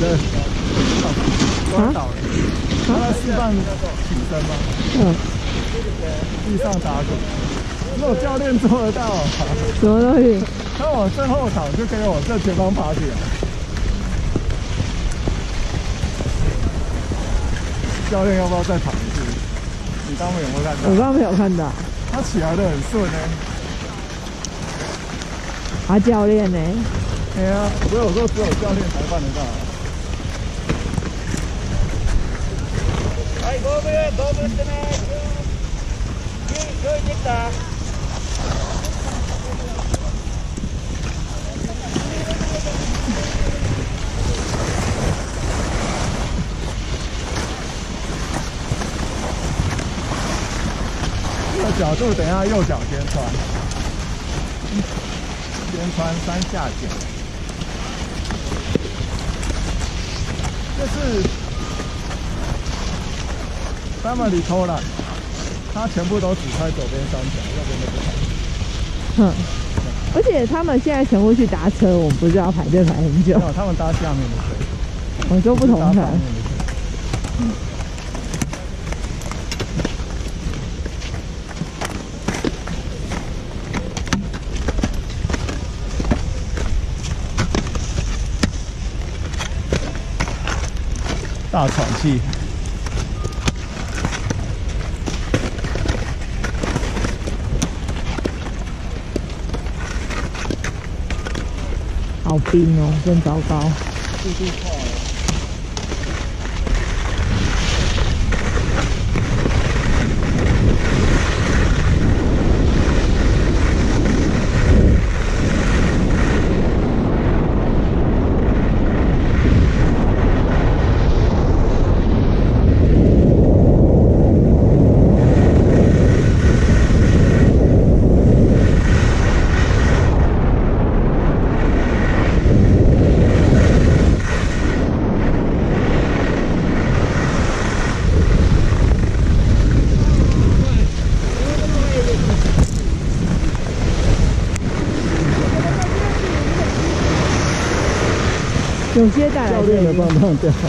的摔倒了，他在示范起身吗？嗯，地上打滚，如果教练做得到，什么东西？他往正后躺就可以往正前方爬起来。教练要不要再躺一次？你刚刚有没有看到？我刚刚没有看到。他起来的很顺呢、啊，教练呢？对啊，所以我说只有教练才办得到い、ゴーグル、ゴーグルしてね。用意できた这个角度等一下右脚先穿，先穿三下脚。这是 family 偷懒，他全部都只开左边三角，右边都不开。哼。而且他们现在全部去搭车，我们不是要排队排很久没？有，他们搭下面的车，我说不同团搭上面。的车。大喘气。好冰哦，真糟糕。速度快了。有些带来教练的棒棒掉下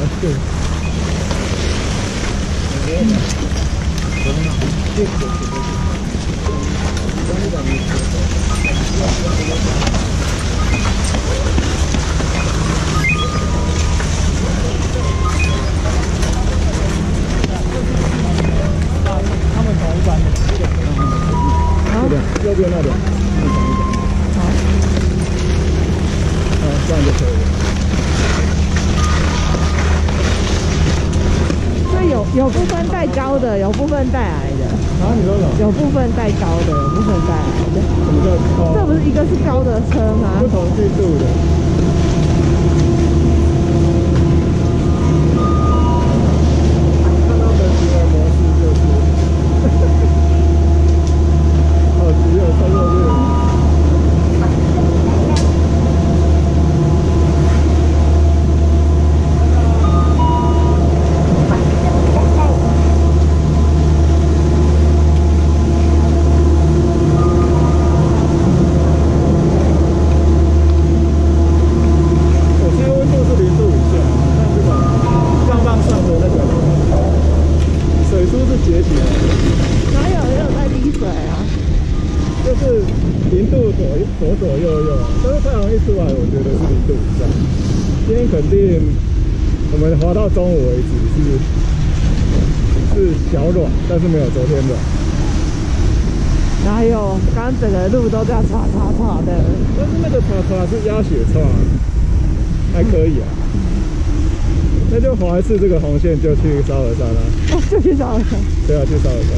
次这个红线就去沙尔山了。哦，就去烧鹅山。对啊，去沙尔山。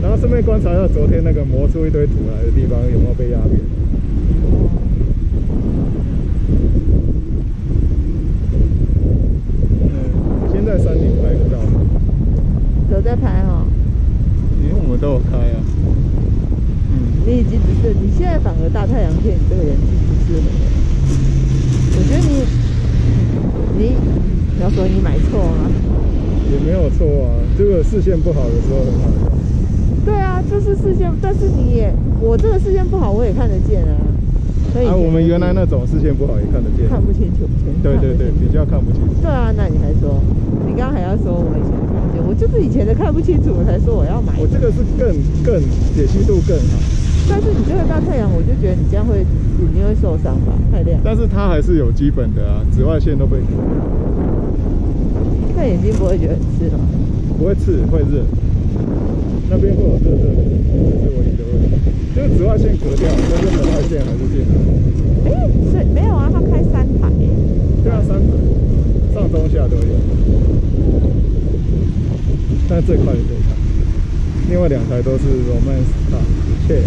然后顺便观察一下昨天那个磨出一堆土来的地方有没有被压扁。嗯，现在山顶拍不到，有在拍哈、因为我们都有开啊。嗯，你已经只是你现在反而大太阳天，你这个人是不适合的。我觉得你你不要说你买错了。也没有错啊。这个视线不好的时候很好用。对啊，就是视线，但是你也我这个视线不好，我也看得见啊。啊，所以以前我们原来那种视线不好也看得见。看不清楚，全对对对，比较看不清楚。对啊，那你还说，你刚刚还要说我以前看不见，我就是以前的看不清楚，我才说我要买。我这个是更更解析度更好，但是你这个大太阳，我就觉得你这样会眼睛会受伤吧，太亮，但是它还是有基本的啊，紫外线都被隔掉，那眼睛不会觉得很刺吗？不会刺，会热。那边会有热热的，这是唯一的问题。就是紫外线隔掉，但是红外线还是进来。哎、所以没有啊，它开三台耶，对啊，三台，上中下都有。但最快的这一台，另外两台都是 Romance Car，切。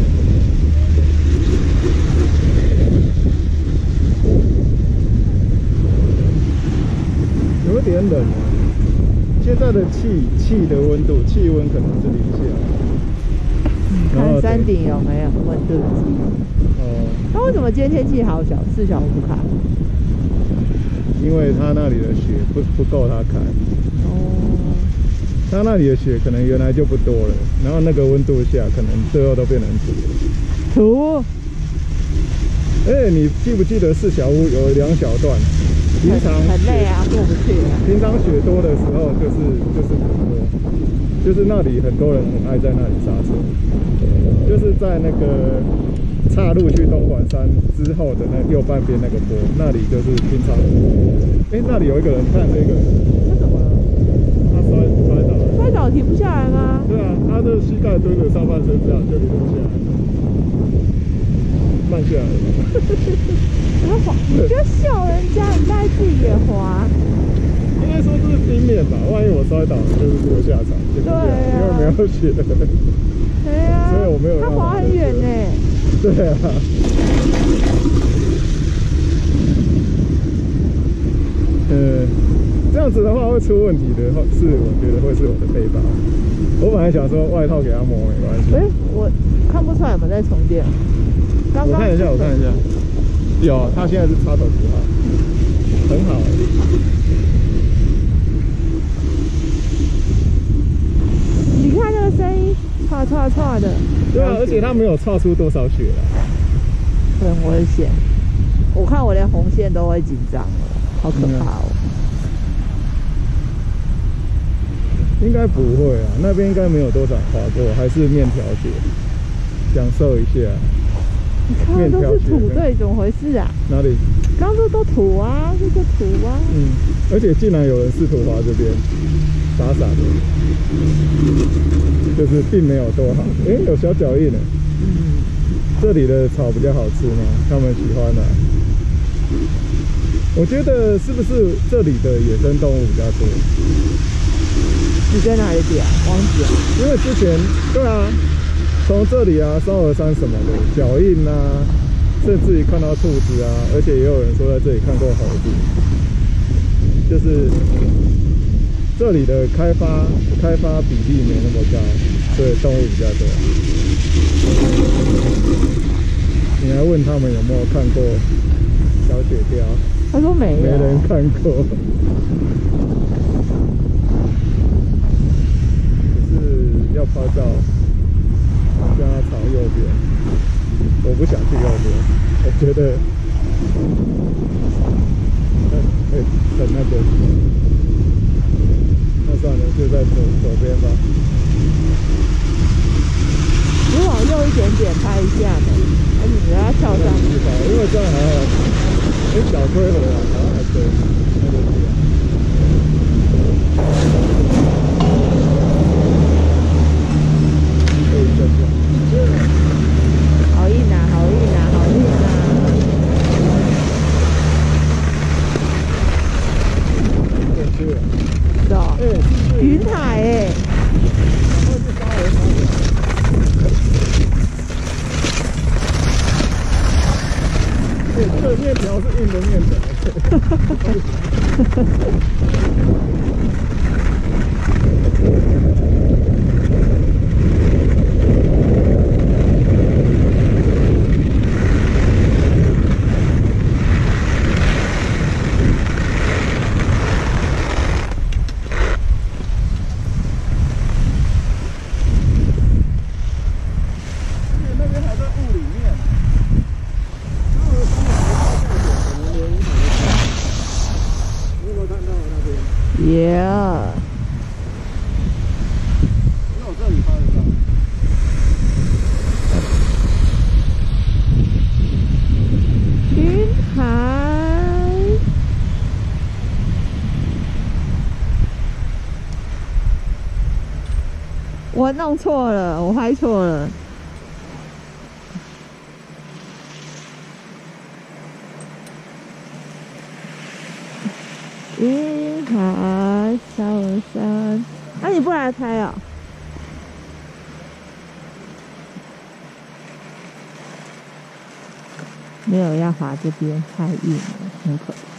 有点冷啊，现在的气气的温度，气温可能是零下。看山顶有没有温度计。哦，那为什么今天天气好小，四小无卡？因为它那里的雪不不够它开。哦，它那里的雪可能原来就不多了，然后那个温度下，可能最后都变成土。土哎、你记不记得四小屋有两小段？平常很累啊，过不去啊。平常雪多的时候就是就是土坡，就是那里很多人很爱在那里刹车，就是在那个岔路去东莞山之后的那右半边那个坡，那里就是平常。哎、那里有一个人，看这个，他怎么了？他摔摔倒了。摔倒停不下来吗？对啊，他的膝盖蹲着，上半身这样就停不下来，慢下来了。你要滑，你就笑人家，你再自己也滑。应该说这是冰面吧，万一我摔倒了，就是这个下场，对啊因为没有雪。对呀、所以我没有他滑很远呢。对啊。呃，这样子的话会出问题的话，是我觉得会是我的背包。我本来想说外套给他磨没关系。哎、我看不出来有没有在充电。刚刚我看一下，我看一下，有，他现在是插头符号，很好看那个声音，唰唰唰的。对啊，而且它没有差出多少血啊。很危险。我看我连红线都会紧张了，好可怕哦。应该不会啊，那边应该没有多少滑过，还是面条雪，享受一下。你看都是土，对，怎么回事啊？哪里？刚刚都土啊，这个土啊。嗯，而且竟然有人试图滑这边，傻傻的，就是并没有多好。诶，有小脚印呢。嗯，这里的草比较好吃吗？他们喜欢的、我觉得是不是这里的野生动物比较多？你在哪里点啊？忘记了。因为之前对啊，从这里啊，烧鹅山什么的脚印啊，甚至于看到兔子啊，而且也有人说在这里看过猴子，就是这里的开发开发比例没那么高，所以动物比较多。你还问他们有没有看过小雪貂？他说没有。没人看过。只是要拍照，叫他朝右边。我不想去右边，我觉得，哎哎，等那个，那算了，就在左左边吧。你往右一点点拍一下的，哎，你不要跳上去。因为这样还好，哎，小推回来，还可以，那就这样。可以这样。好硬啊，好硬啊，好硬啊！过去了。是哦，哎，是不是云海哎，会是烧鹅山对，这个面条是硬的面条。那边还在雾里面。如果耶、那我这里拍得到。云海。我弄错了，我拍错了。云海小山，那、你不来拍啊、没有要滑这边太硬了，很可怕。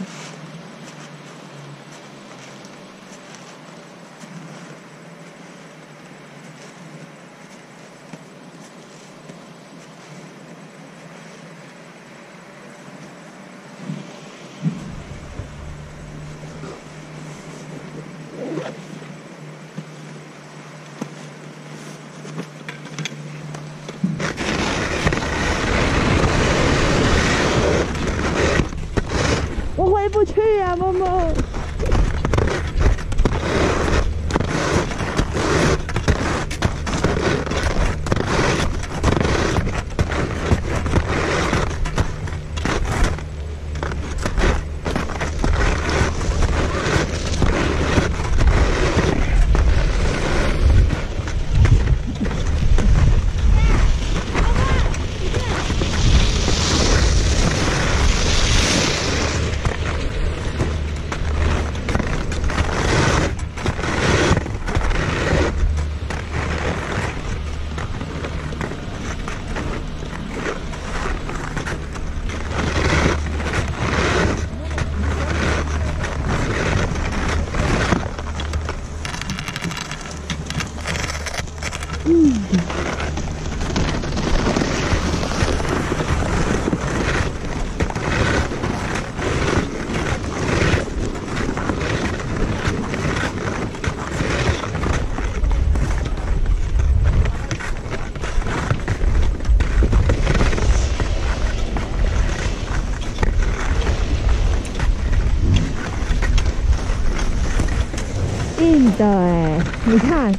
的哎、你看，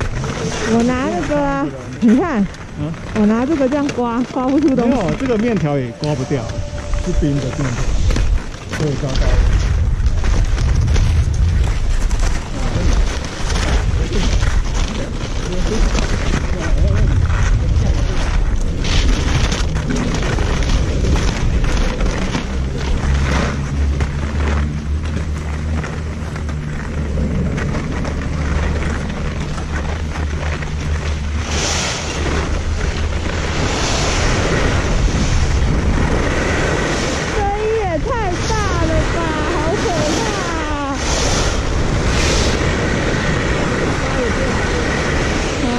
我拿那个啊，你看，我拿这个这样刮，刮不出东西。没有，这个面条也刮不掉，是冰的面条，所以刮到。声音也太大了吧，好可怕、啊！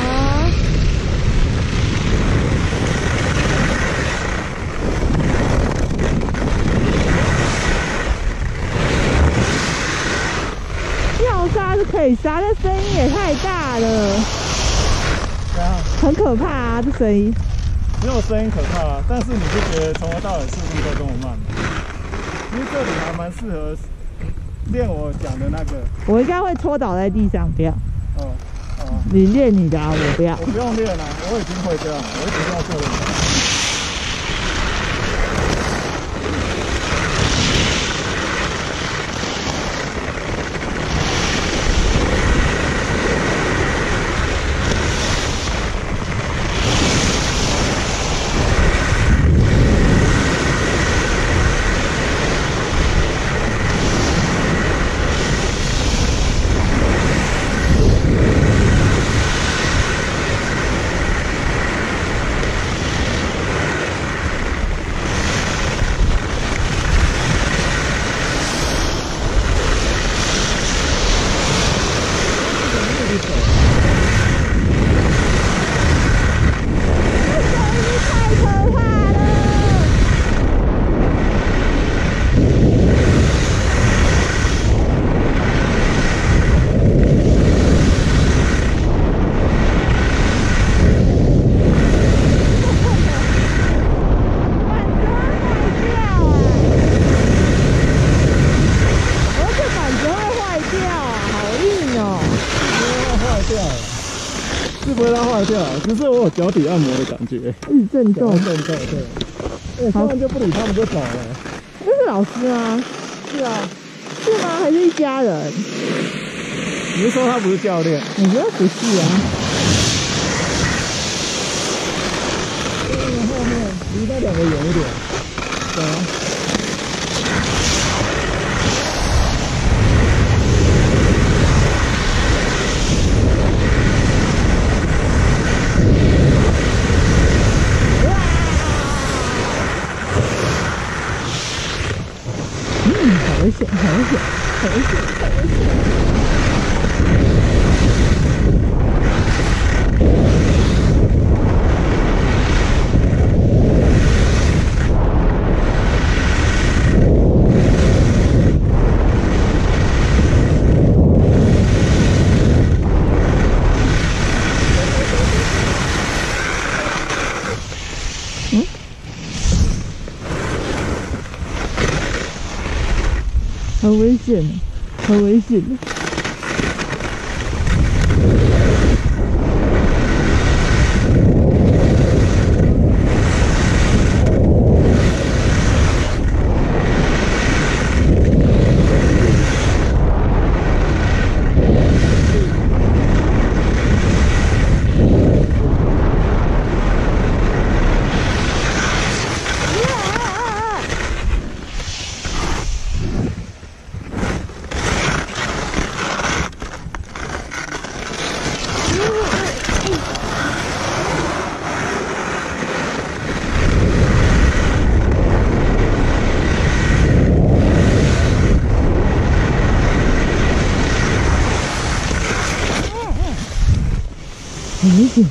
要杀是可以杀，但声音也太大了，很可怕啊！这声音。没有声音可怕、啊，但是你不觉得从头到尾速度都这么慢吗？因为这里还蛮适合练我讲的那个，我应该会搓倒在地上，不要。哦哦，你练你的啊，我不要我。不用练了、我已经会这样了，我一直要做的。只是我有脚底按摩的感觉，一直震动。震动对。我，突然就不理他们就走了。那是老师吗？是啊，是吗？还是一家人？你是说他不是教练？我觉得不是啊。后面离那两个远一点。对啊。好危险，好危险，好危险，好危险！好危险，好危险！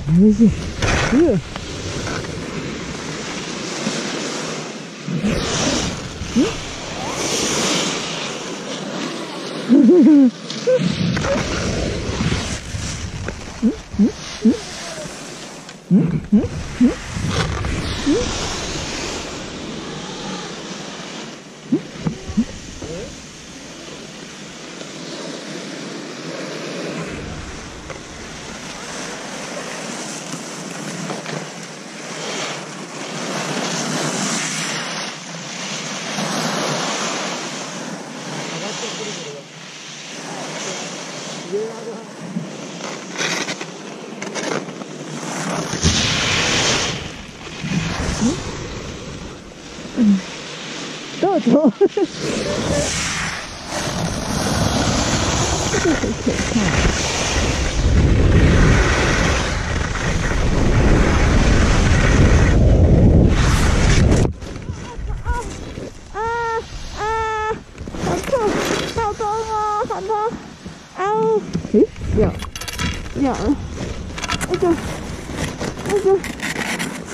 好危险，好危险！呃，豆豆，这个很可怕。啊啊！好痛，好痛哦，好痛！啊呜！诶，咬咬了，那个那个，啊，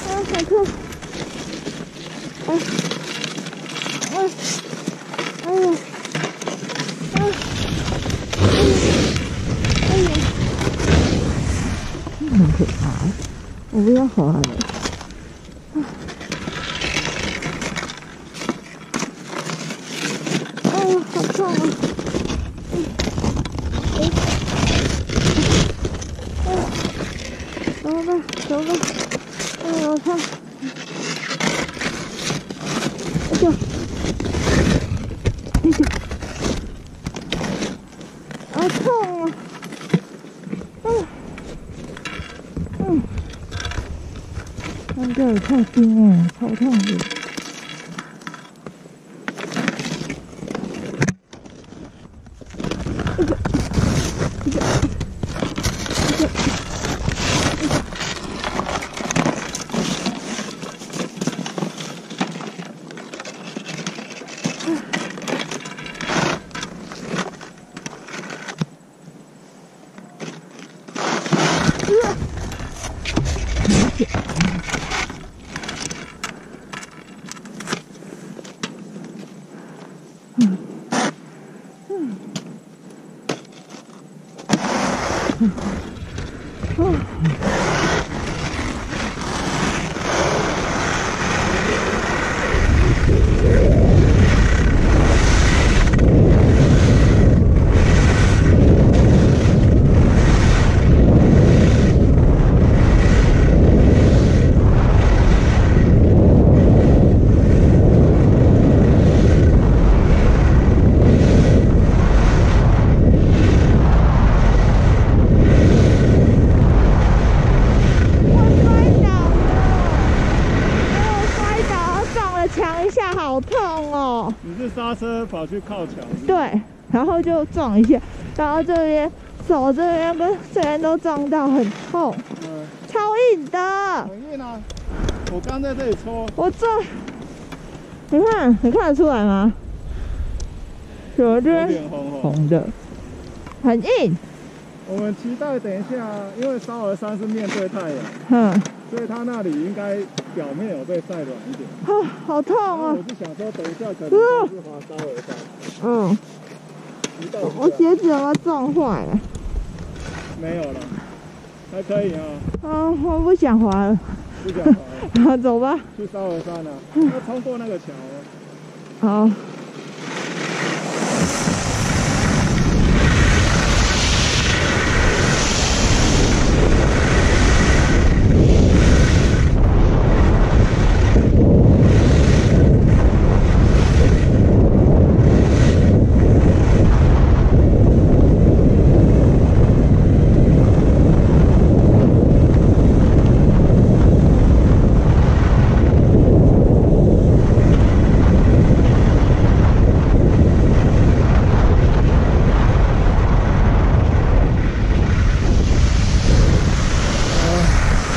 好痛！啊啊！哎呀！啊！哎呀！很可怕，我跑去靠墙？对，然后就撞一下，然后这边手这边跟这边都撞到，很痛，嗯，超硬的。很硬啊！我刚在这里搓，我这，你看，你看得出来吗？手这边红红。红的，很硬。我们期待等一下，因为烧鹅山是面对太阳，哼，所以它那里应该表面有被晒软一点。啊，好痛啊我！是想说，等一下可能就是滑烧鹅山。嗯，我鞋子有没有撞坏了？没有了，还可以啊，啊，我不想滑了，不想滑了，啊，走吧。去沙河山啊，要通过那个桥哦。好。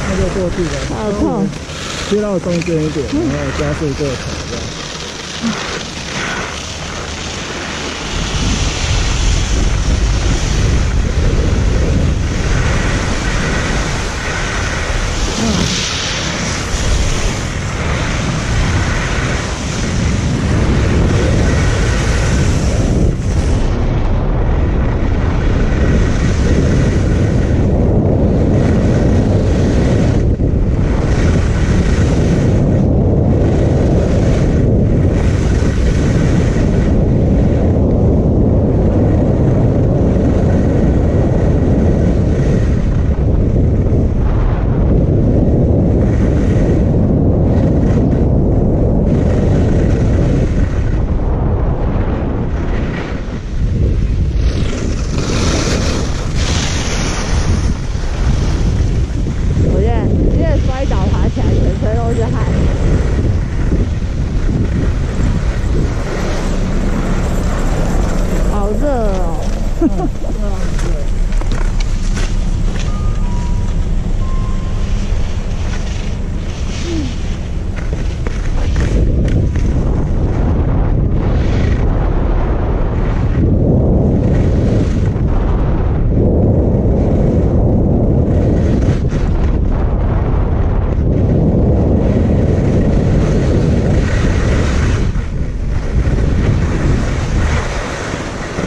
那就过去了，好痛，中间一点，然后加这个调料这样。我现在直接摔倒爬起来，全身都是汗。好热哦！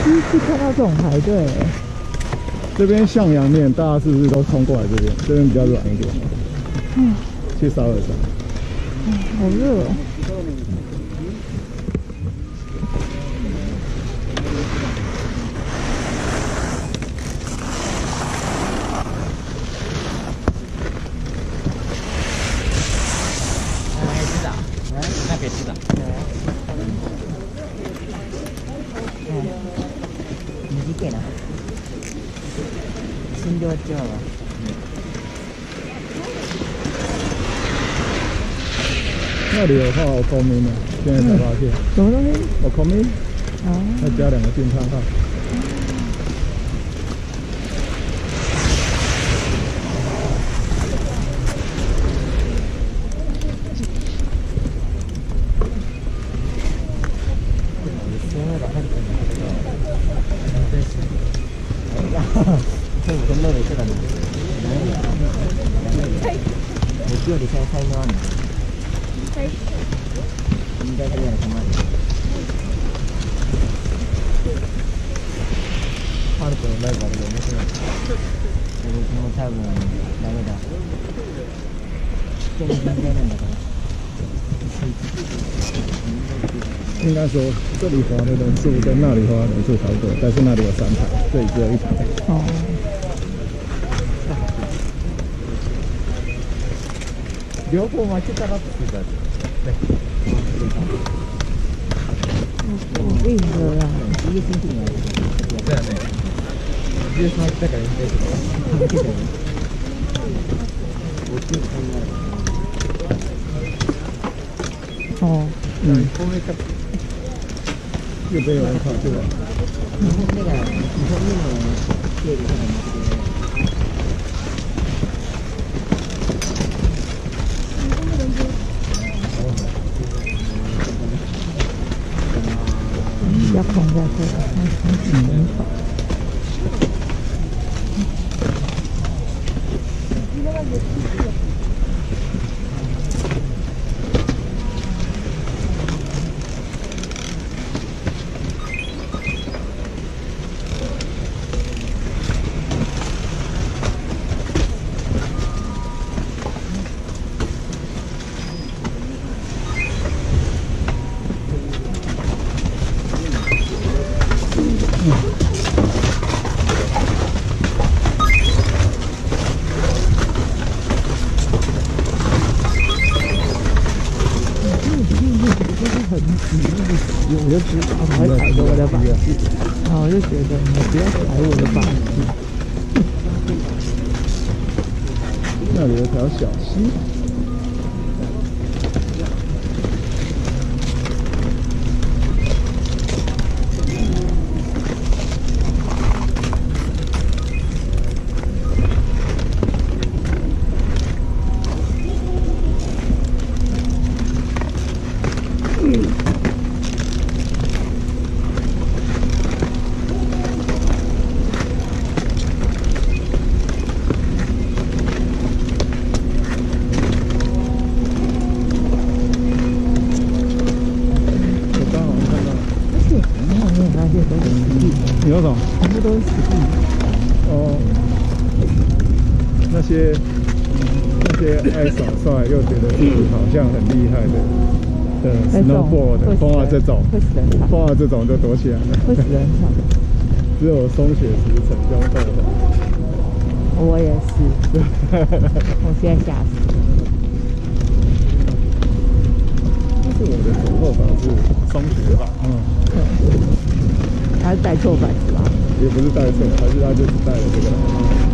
第一次看到这种排队，这边向阳面，大家是不是都冲过来这边？这边比较软一点。嗯，去烧一烧。嗯。好热哦！说，这里滑的人数跟那里滑的人数差不多，但是那里有三台，这里只有一台。哦，両方負けたなって言ってた硬的啦。一个星期にやるそうやね14負けたから引退してた負けてる大きい考え哦，る1本目か 右边有人看对吧你看那个你看那个人右边什么 good. 那种，全部都是死地。哦，那些那些爱耍帅又觉得自己好像很厉害的的 snowboard 风啊这种，风啊这种就躲起来了，会死人场。只有松雪石成交斗法。我也是，我现在吓死。但是我的左后方是松雪法，嗯。他是带错板是吧？也不是带错，还是他就是带了这个。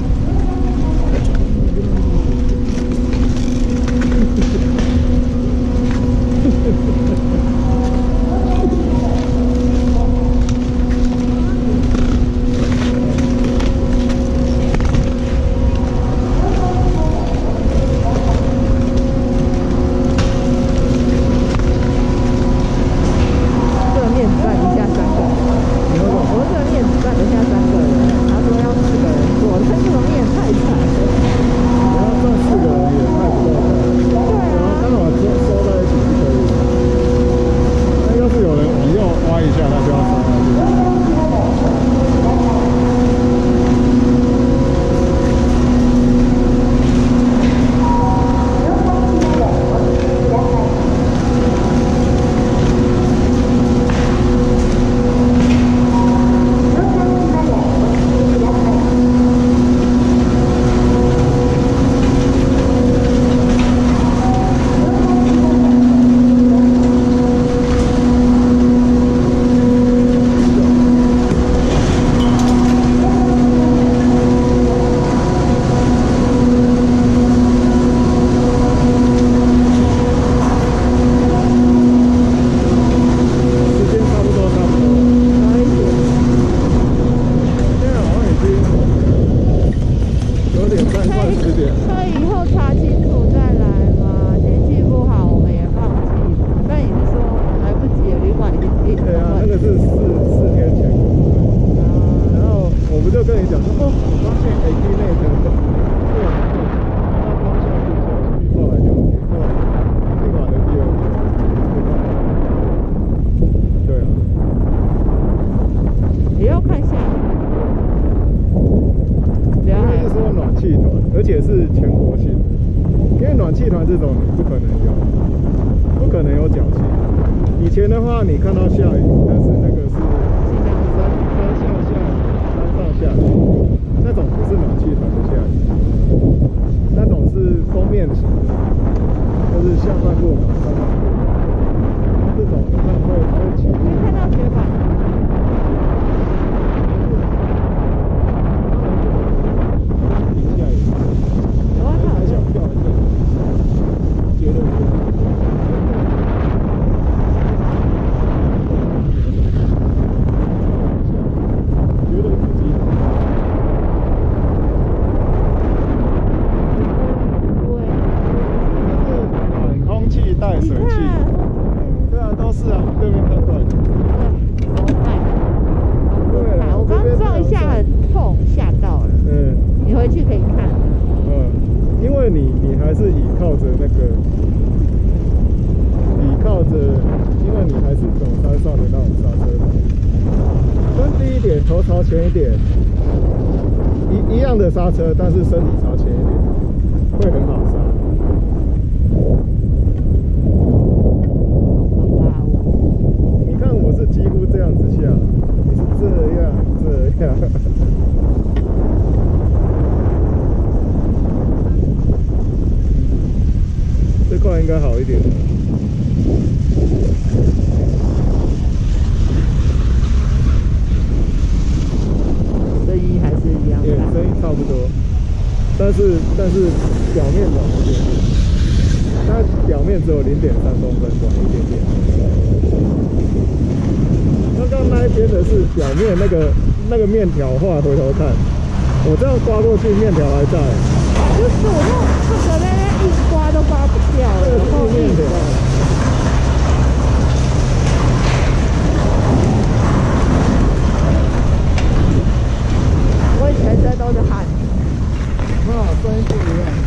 不，但是但是表面短一点，它表面只有零点三公分短一点点。刚刚那一边的是表面那个那个面条，后来回头看，我这样刮过去面条还在。就是我那那个呢，一刮都刮不掉了，后面的。我以前在都是汗。啊专业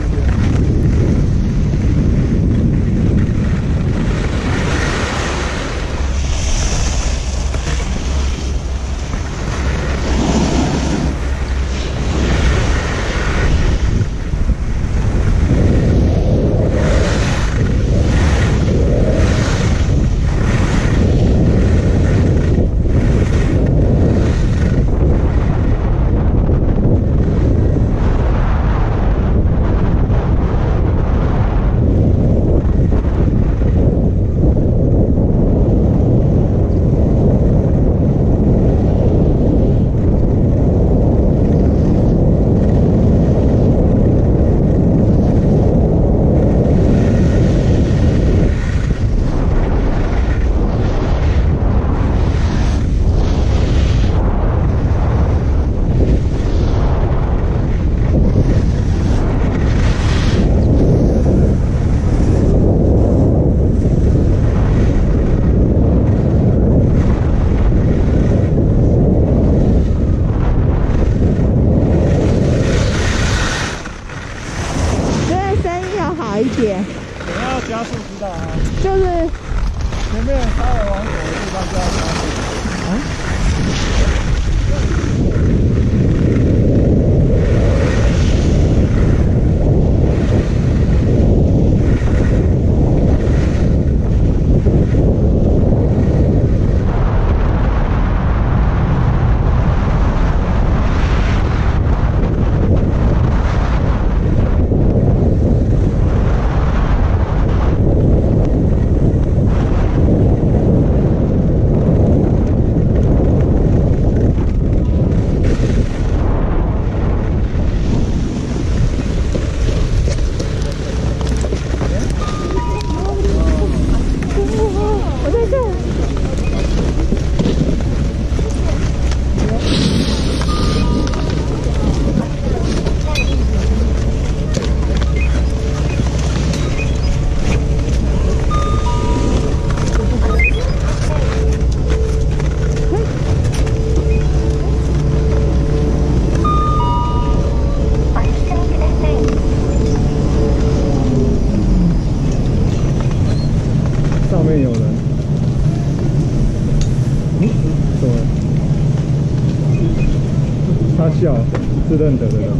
楽なんだから。こ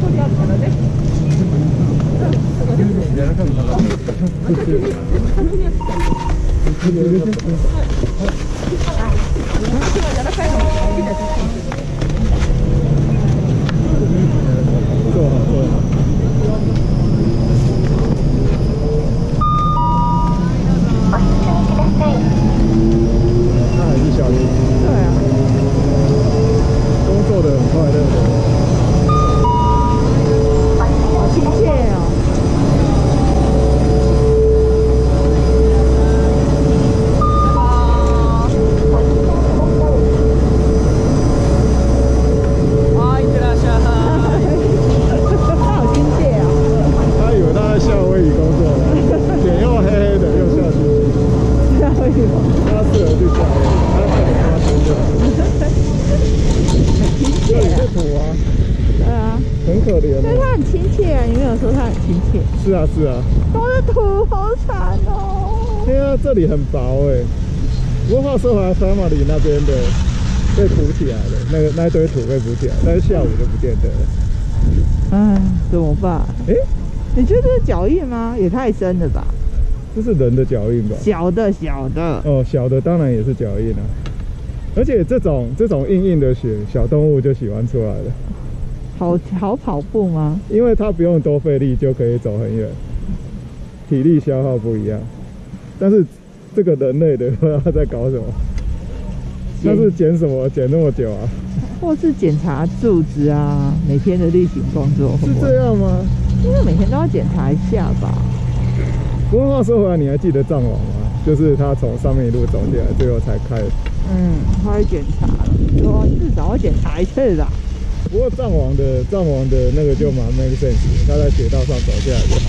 こでったらね。里那边的被补起来了，那个那一堆土被补起来，但是下午就不见得了。唉，怎么办？哎，你觉得这是脚印吗？也太深了吧！这是人的脚印吧？小的小的，哦，小的当然也是脚印啊。而且这种这种硬硬的雪，小动物就喜欢出来了，好好跑步吗？因为它不用多费力就可以走很远，体力消耗不一样。但是这个人类的不知道在搞什么，他是捡什么捡那么久啊？或是检查柱子啊，每天的例行工作会是这样吗？因为每天都要检查一下吧。不过话说回来，你还记得藏王吗？就是他从上面一路走下来，最后才开。嗯，他会检查了，说至少要检查一次的。不过藏王的藏王的那个就蛮 make sense，他在雪道上走下来就好。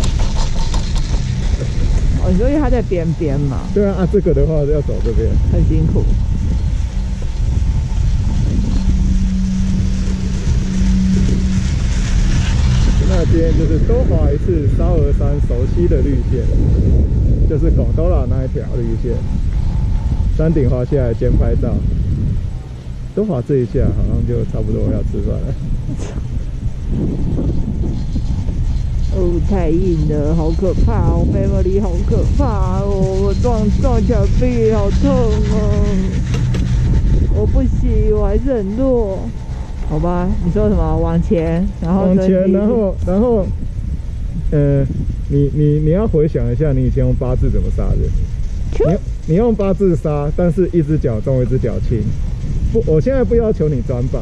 哦，所以他在边边嘛，对啊，啊这个的话要走这边。很辛苦。今天就是多滑一次烧鹅山熟悉的绿线，就是广多拉那一条绿线。山顶滑下来先拍照，多滑这一下好像就差不多要吃饭了。哦，太硬了，好可怕哦！memory 好可怕哦，我撞撞墙壁好痛哦！我不行，我还是很弱。好吧，你说什么？往前，然后往前，然后然后，呃，你你你要回想一下，你以前用八字怎么杀的？你你用八字杀，但是一只脚重，一只脚轻。不，我现在不要求你转板，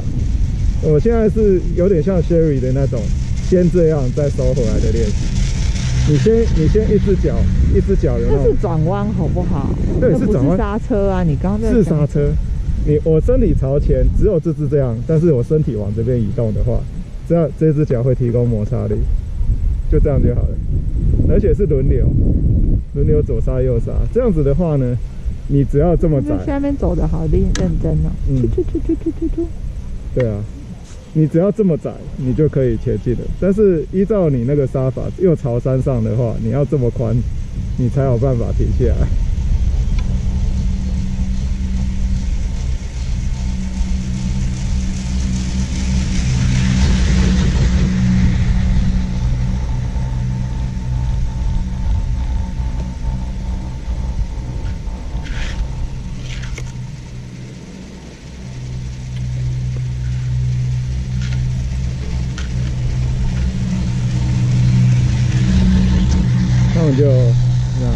我现在是有点像 Sherry 的那种，先这样再收回来的练习。你先你先一只脚，一只脚有那那是转弯好不好？对是转弯刹车啊！你刚刚在讲是刹车。你我身体朝前，只有这只这样，但是我身体往这边移动的话，这样这只脚会提供摩擦力，就这样就好了。而且是轮流，轮流左刹右刹，这样子的话呢，你只要这么窄那，下面走的好认认真哦。嗯突突突突突突对啊，你只要这么窄，你就可以前进了。但是依照你那个刹法，又朝山上的话，你要这么宽，你才有办法停下来。他们就那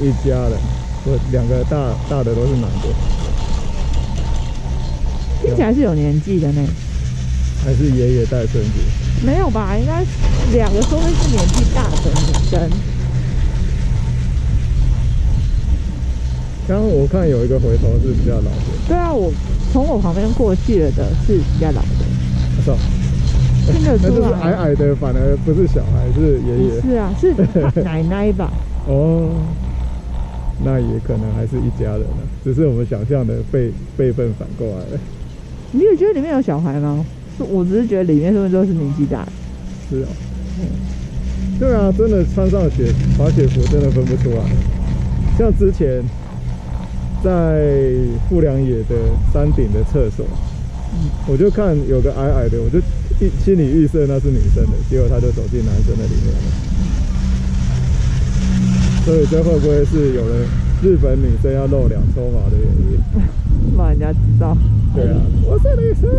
一一家人，我两个大大的都是男的，听起来是有年纪的呢。还是爷爷带孙子。没有吧？应该两个说不定是年纪大的女生。刚刚我看有一个回头是比较老的，对啊，我从我旁边过去了的是比较老的，听得出来。矮矮的，反而不是小孩，是爷爷。是啊，是奶奶吧？哦，那也可能还是一家人呢，只是我们想象的辈辈分反过来了。你有觉得里面有小孩吗？是，我只是觉得里面是不是都是年纪大的？是哦，对啊，真的穿上雪滑雪服真的分不出来。像之前在富良野的山顶的厕所，我就看有个矮矮的，我就一心里预设那是女生的，结果他就走进男生的里面了。所以这会不会是有人日本女生要露两撮毛的原因？让人家知道。对啊，我是女生。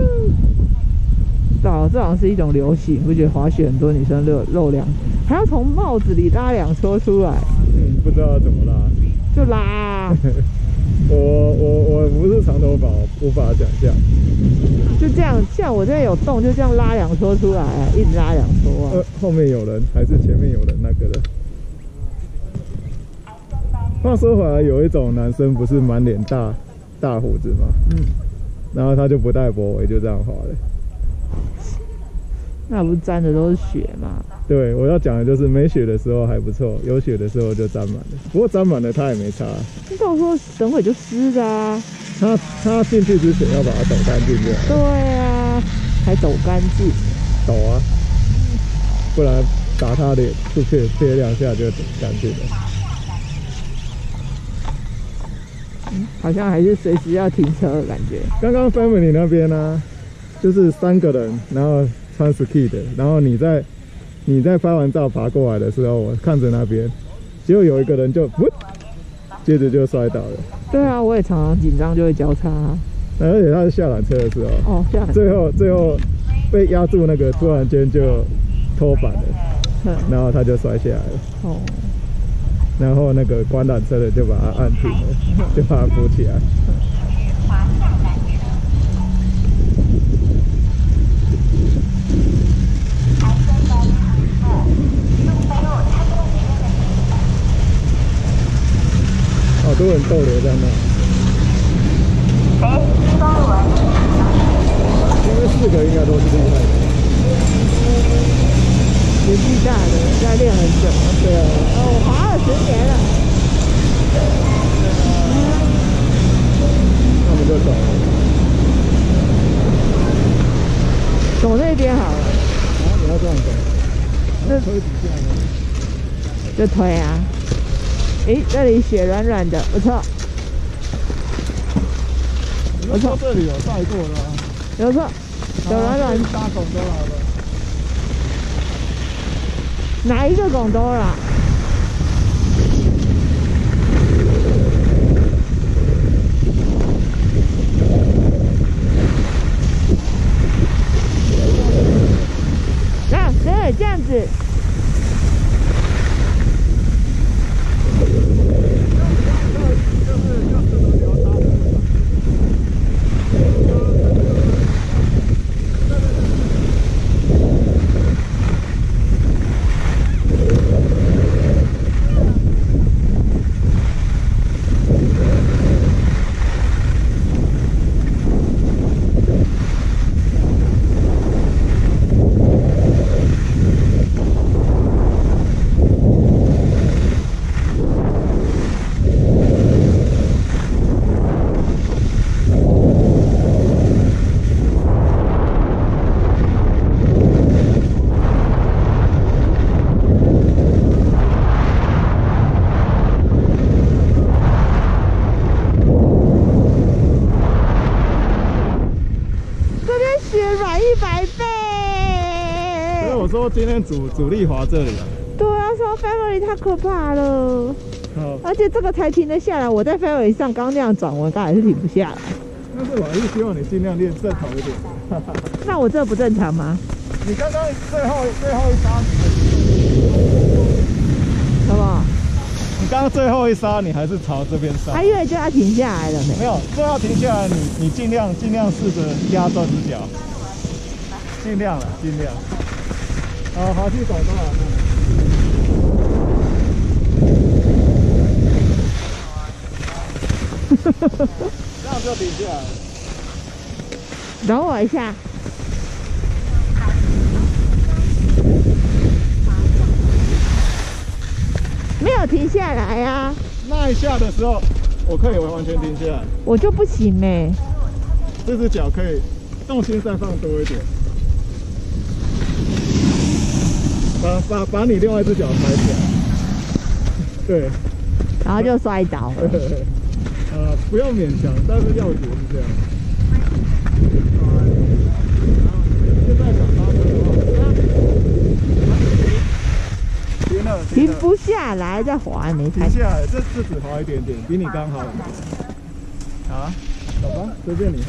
早，这好像是一种流行，不觉得滑雪很多女生露露两，还要从帽子里拉两撮出来，嗯，不知道怎么拉。就拉 啊、我我我不是长头发，我无法想象。就这样，像我这边有洞，就这样拉两撮出来啊，一直拉两撮啊呃。，后面有人还是前面有人那个的？话说回来，有一种男生不是满脸大大胡子吗？嗯，然后他就不戴脖围，就这样滑了。那不是沾的都是血吗？对，我要讲的就是没血的时候还不错，有血的时候就沾满了。不过沾满了他也没擦，那到时候等会就湿的啊。他他进去之前要把它抖干净就好了。对啊，还抖干净。抖啊，不然打他脸出去贴两下就干净了。好像还是随时要停车的感觉。刚刚 family 那边呢、就是三个人，然后穿 ski 的，然后你在你在拍完照爬过来的时候，我看着那边，结果有一个人就噗，接着就摔倒了，对啊，我也常常紧张就会交叉、啊。而且他是下缆车的时候，哦，这样。最后最后被压住那个，突然间就脱板了，嗯然后他就摔下来了，哦，然后那个观缆车的就把他按住了，就把他扶起来。好多人逗留在那，因为四个应该都是厉害的。年纪大的在练很久。对啊，哦，我滑了十年了。那我们就走了。走那边好了，然后你要这样走，那推底下呢？就推啊。诶，这里雪软软的，不错，我说这里有带过的、啊，不错，有软软。大拱都好了。哪一个拱多啦？那对，这样子。这边雪软一百倍。今天主主力滑这里啊。对啊，说 Family 太可怕了，好，而且这个才停得下来。我在 Family 上刚那样转弯，刚还是停不下来。但是我还是希望你尽量练正常一点。那我这不正常吗？你刚刚最后最后一刹，好不好？你刚刚最后一刹，你还是朝这边刹它。越就要停下来了没？没有，最后停下来，你你尽量尽量试着压断只脚，尽量了，尽量。好，好去走多少呢？这样就停下。等我一下。没有停下来啊，那一下的时候，我可以完完全停下来，我就不行哎、这只脚可以重心再放多一点，把把把你另外一只脚抬起来，对，然后就摔倒了。呃，不要勉强，但是要诀是这样。现在想刹车的话，停了，停不下来，再滑没开停。下来，这这只滑一点点，比你刚好。啊，走吧，随便。你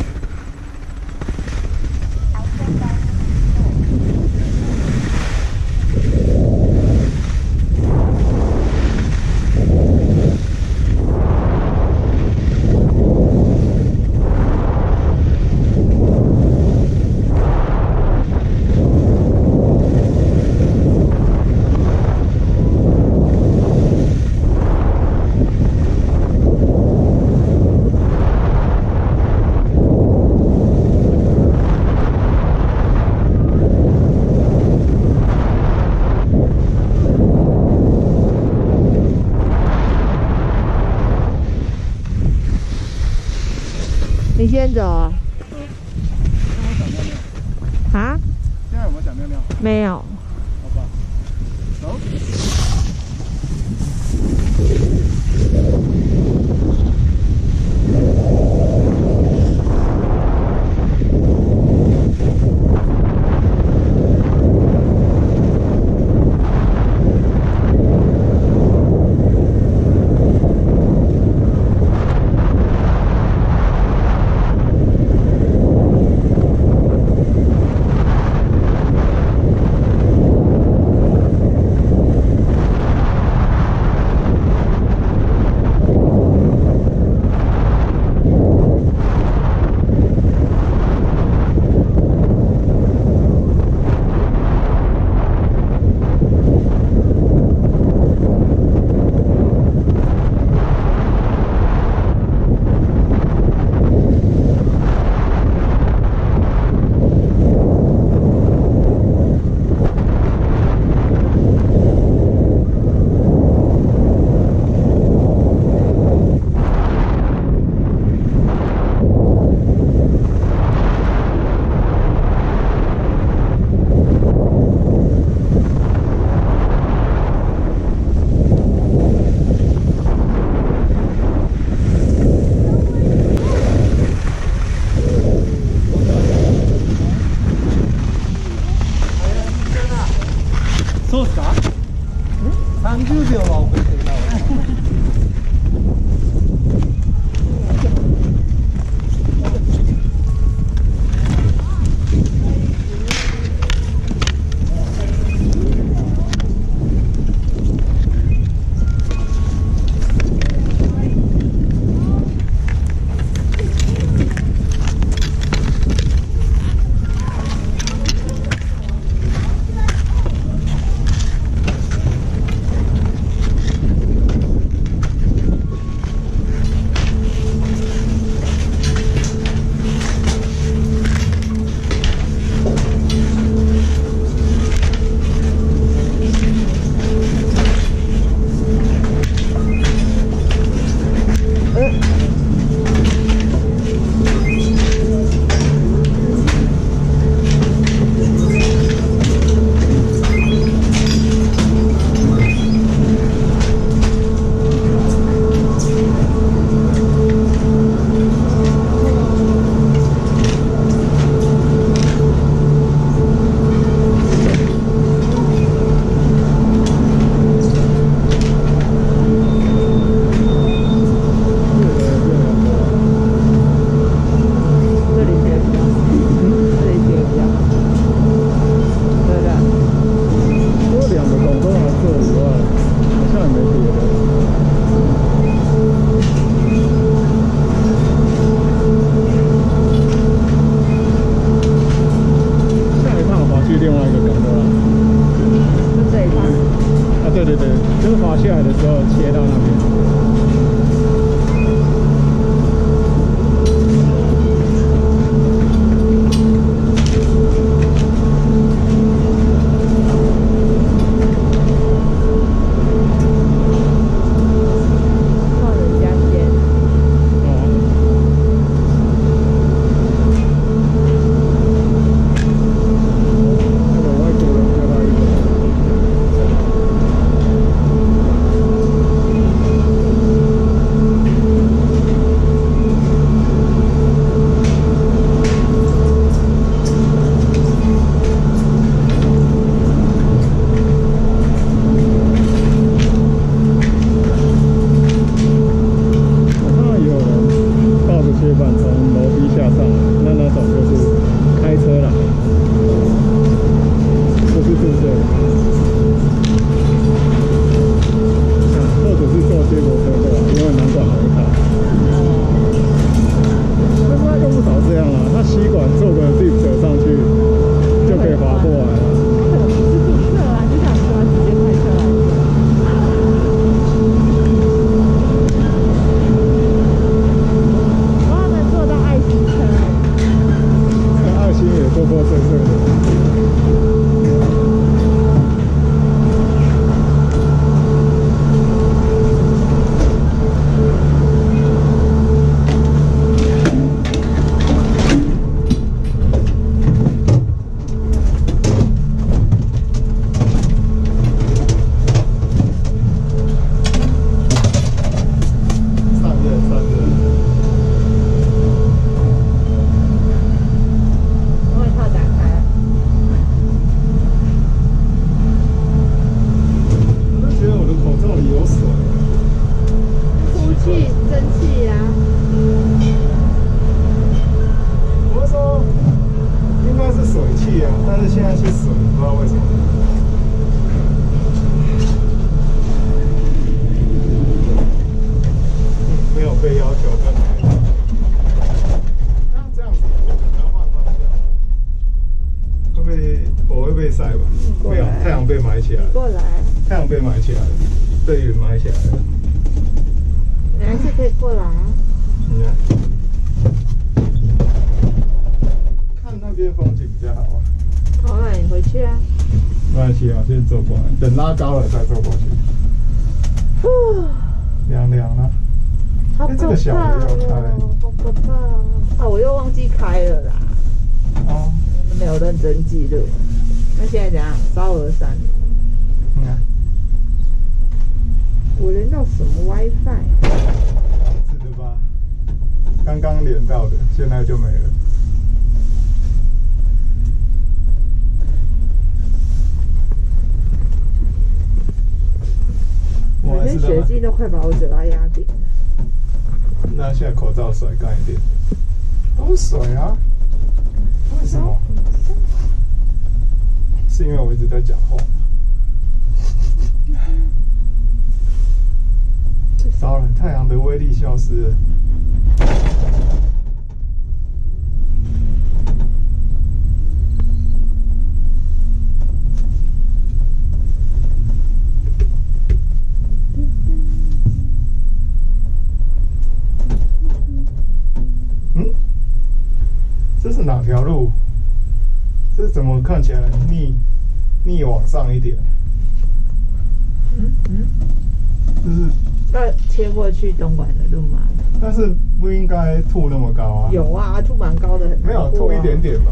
过去东莞的路吗？但是不应该吐那么高啊。有啊，吐蛮高的，很没有吐一点。点吧？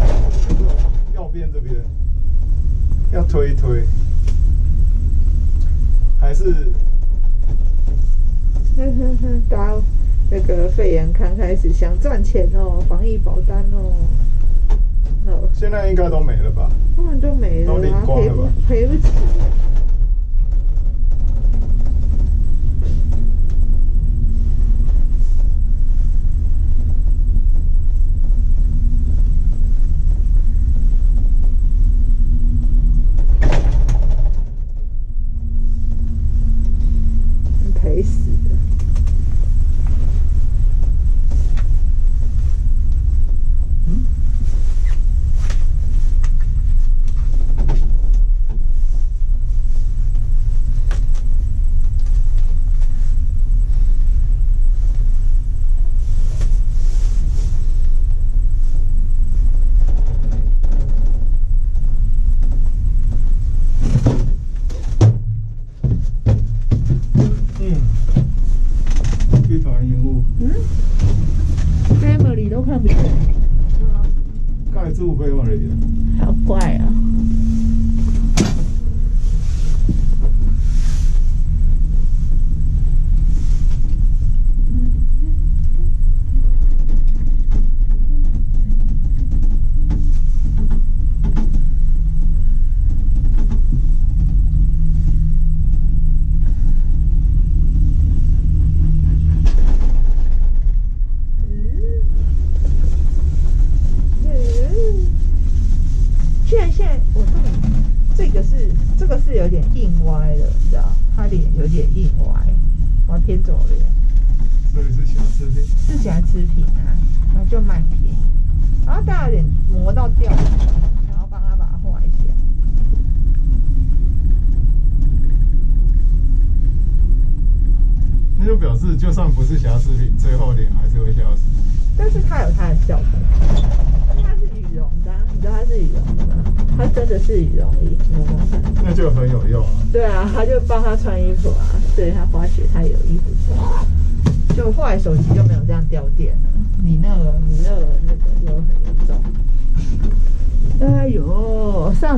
右边这边要推一推，还是哼哼哼，大家那个肺炎刚开始想赚钱哦，防疫保单哦，那现在应该都没了吧？他们都没了都领啊，赔不光了吧赔不起。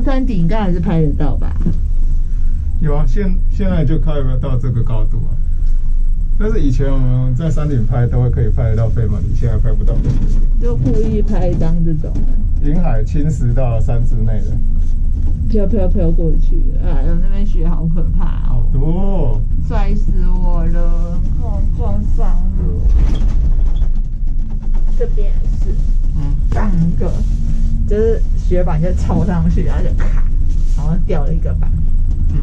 上山顶应该还是拍得到吧？有啊，现现在就开不到这个高度啊。但是以前我们在山顶拍都会可以拍得到飞马你，现在拍不到。就故意拍一张这种云海侵蚀到山之内的，飘飘飘过去，哎呦，那边雪好可怕好哦，多、哦。摔死我了，撞撞伤了。这边也是。嗯，三个，就是雪板就抽上去，然后就咔，然后掉了一个板。嗯，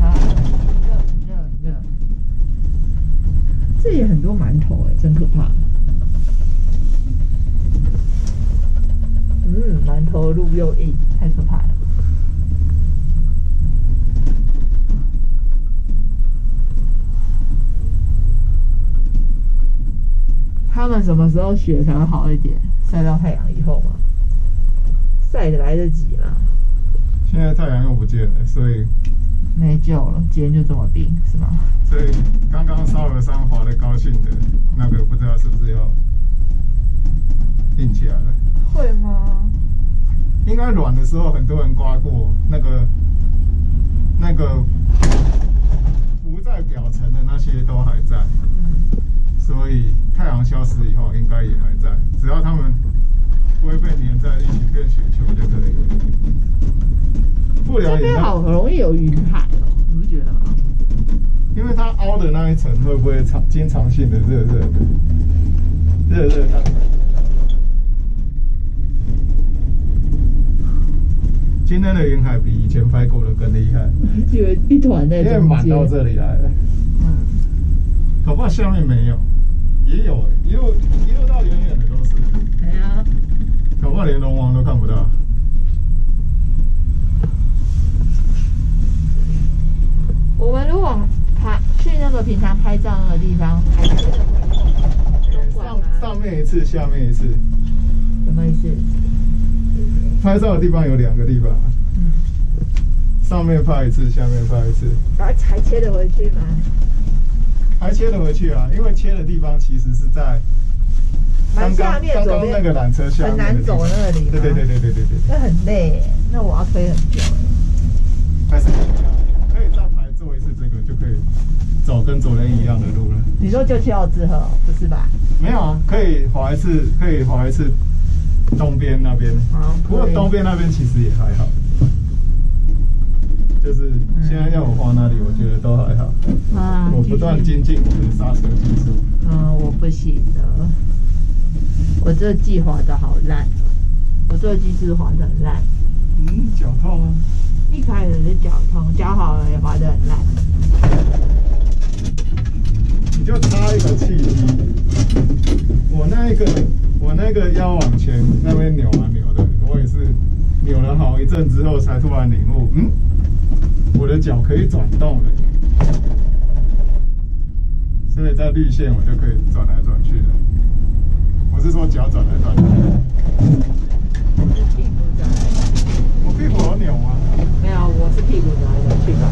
啊，热热热，这里很多馒头哎、真可怕。嗯，馒头路又硬，太可怕了。他们什么时候雪才会好一点？晒到太阳以后吗？晒得来得及了？现在太阳又不见了，所以没救了，今天就这么定是吗？所以刚刚烧鹅山滑的高兴的那个，不知道是不是要硬起来了？会吗？应该软的时候，很多人刮过那个那个浮在表层的那些都还在，嗯，所以太阳消失以后，应该也还在。只要他们不会被粘在一起变雪球就可以了。不这了解边好容易有云海哦，你不觉得吗？因为它凹的那一层会不会常经常性的热热的，热热的？今天的云海比以前拍过的更厉害，就有一团在因为中满到间。这里来了。嗯，搞不好下面没有，也有，一路一路到远远的都是，哎呀，搞不好连龙王都看不到。我们如果拍去那个平常拍照那个地方，上？上面一次，下面一次，什么意思？拍照的地方有两个地方，嗯，上面拍一次，下面拍一次，把才切得回去吗？还切得回去啊？因为切的地方其实是在蛮下面左边那个缆车下面很难走那里吗对对对对对对对，那很累，那我要推很久耶。还是可以站牌做一次这个，就可以走跟昨天一样的路了。你说就去奥之河，不是吧？没有啊，可以滑一次，可以滑一次东边那边。好不过东边那边其实也还好，就是现在要我滑那里，我觉得都还好。啊我不断精进我的刹车技术。嗯，我不行的，我这季滑的好烂，我这季是滑的很烂，嗯，脚痛啊。一开始是脚痛，脚好了也滑的很烂。你就差一个契机。我那一个，我那个腰往前那边扭啊扭的，我也是扭了好一阵之后，才突然领悟，嗯，我的脚可以转动了。所以在绿线我就可以转来转去的。我是说脚转来转去。屁股转来我屁股有扭吗？没有，我是屁股转来转去吧。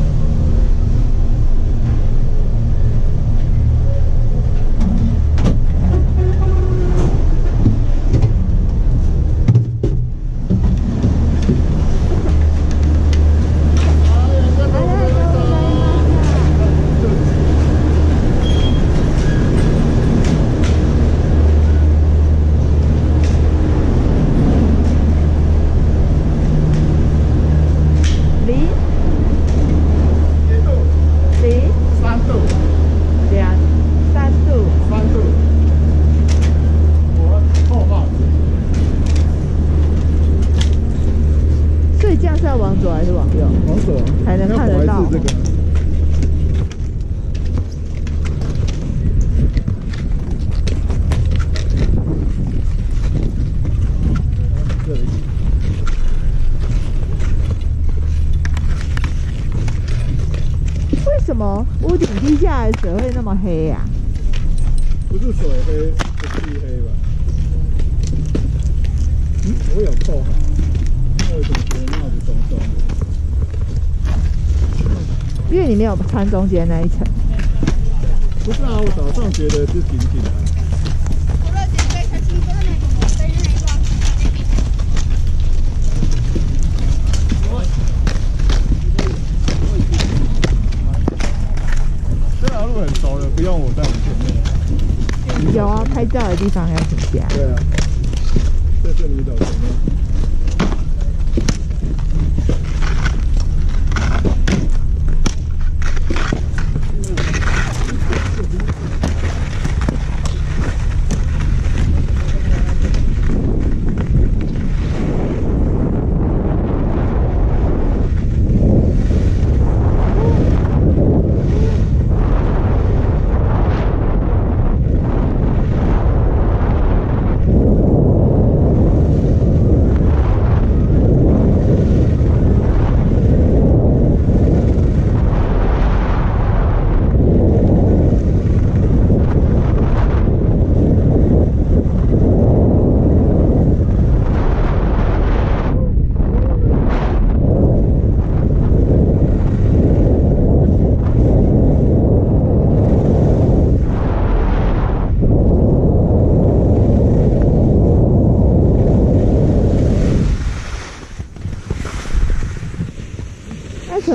零一度、零三度、两三度，三度。我扣帽子。所以这样是要往左还是往右？往左才能看得到要滑一次这个。这里为什么屋顶滴下来的水会那么黑呀、不是水黑，是地黑吧？嗯，我有扣好，那我怎么觉得帽子松松的？因为你没有穿中间那一层。不是啊，我早上觉得是紧紧的。这条路很熟了，不用我带你前面。有啊，拍照的地方要停下。对啊，这是你走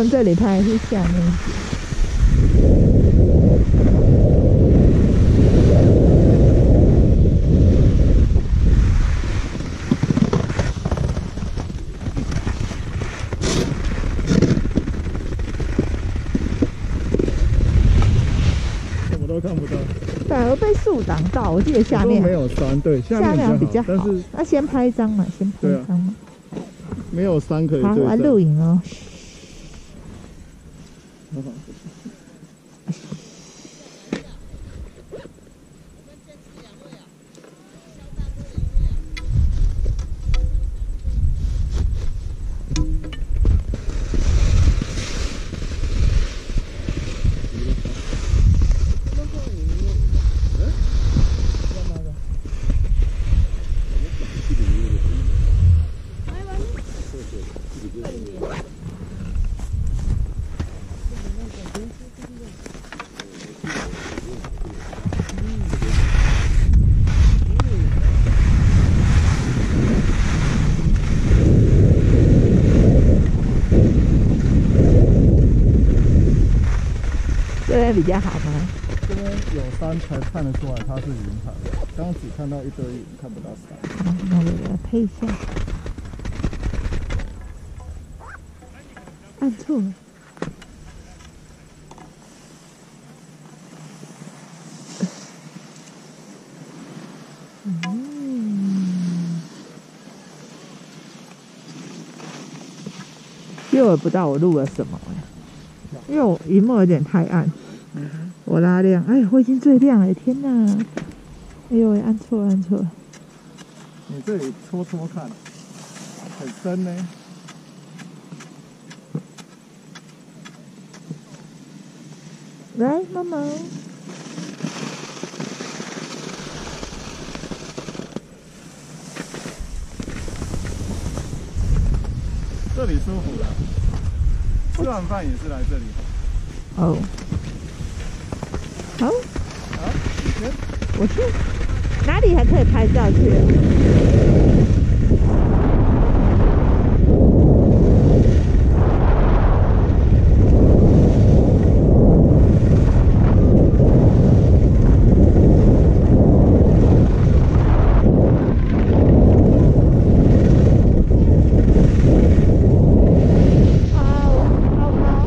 从这里拍还是下面？什么都看不到。反而被树挡到。我记得下面没有山，对，下下面面比比较好较但是。那先拍一张嘛，先拍一张嘛。没有山可以好，对我要录。影哦。这边比较好吗？这边有山才看得出来它是云海，刚刚只看到一堆云，看不到山。好，那我给它配一下。按错了。嗯，其实我不知道我录了什么欸因为我荧幕有点太暗，我拉亮，哎，我已经最亮了，天哪！哎呦，按错了，按错了。你这里搓搓看，很深呢。来，妈妈。这里舒服了，吃完饭也是来这里。哦，好，好，你先。我去，哪里还可以拍照去？好，好吗？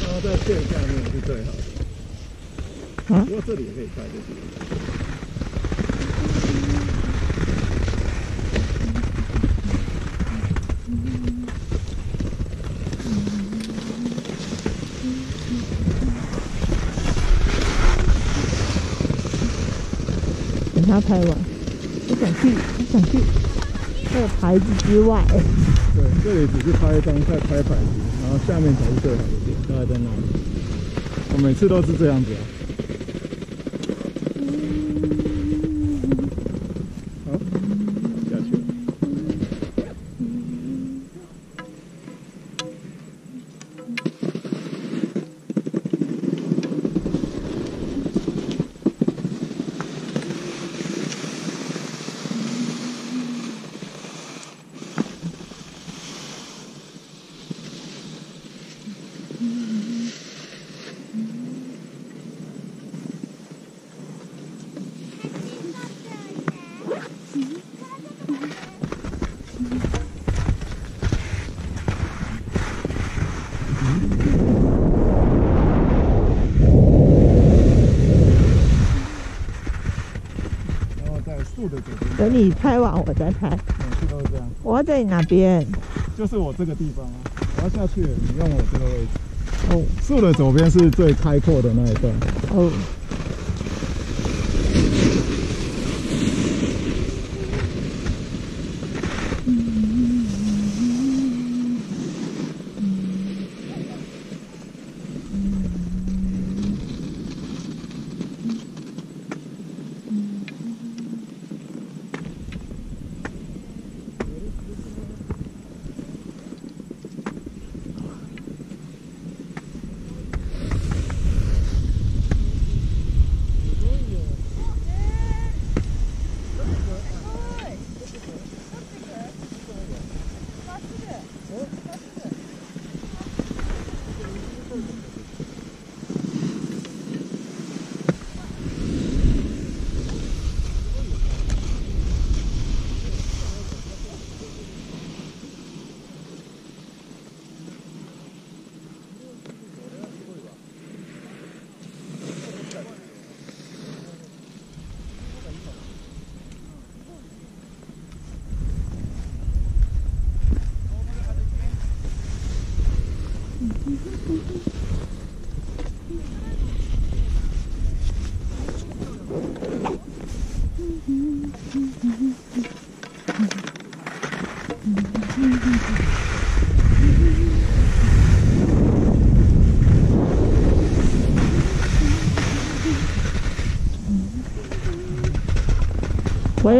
然后在线下面是最好的。啊不过这里也可以拍，就是。拍完，我想去，我想去那个牌子之外。对，这里只是拍一张，在拍牌子，然后下面才是最好的点，大概在那里。我每次都是这样子啊。好，下去了。然后在树的左边，等你拍完我在拍。每次都是这样。我要在你哪边？就是我这个地方啊，我要下去，你用我这个位置。哦树的左边是最开阔的那一段，哦，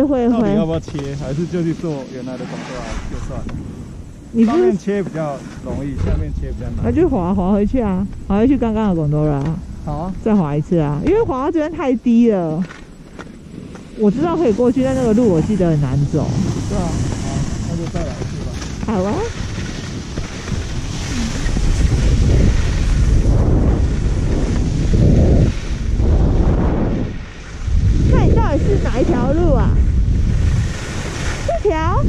到底要，不要切，还是就去做原来的工作啊？就算了，你上面切比较容易，下面切比较难那难。就滑滑回去啊，滑回去刚刚的广州了啊，好啊，再滑一次啊，因为滑到这边太低了。我知道可以过去，但那个路我记得很难走。对啊，好，那就再来一次吧。好啊。那你到底是哪一条路啊？这条？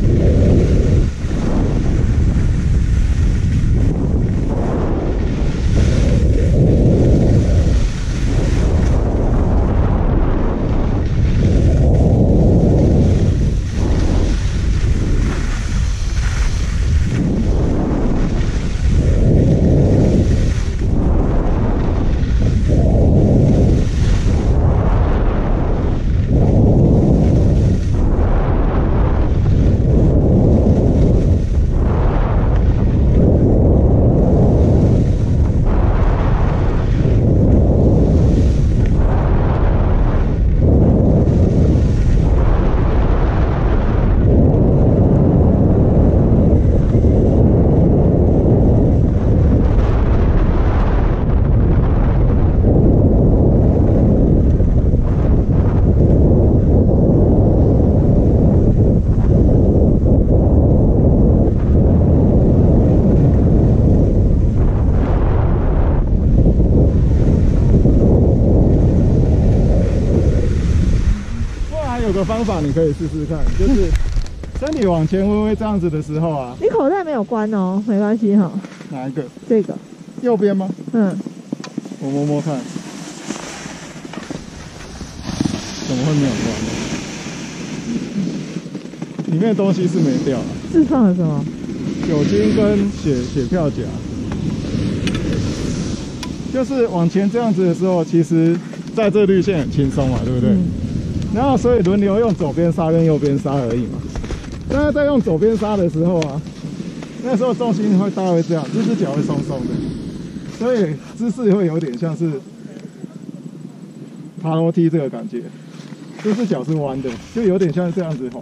不然还有个方法，你可以试试看，就是身体往前微微这样子的时候啊，你口袋没有关哦，没关系哈。哪一个？这个，右边吗？嗯，我摸摸看，怎么会没有关呢？里面的东西是没掉啊，是放了什么？酒精跟血血票夹。就是往前这样子的时候，其实在这绿线很轻松嘛，对不对？嗯然后所以轮流用左边刹跟右边刹而已嘛。但是在用左边刹的时候啊，那时候重心会大概这样，这只脚会松松的，所以姿势会有点像是爬楼梯这个感觉，这只脚是弯的，就有点像这样子滑。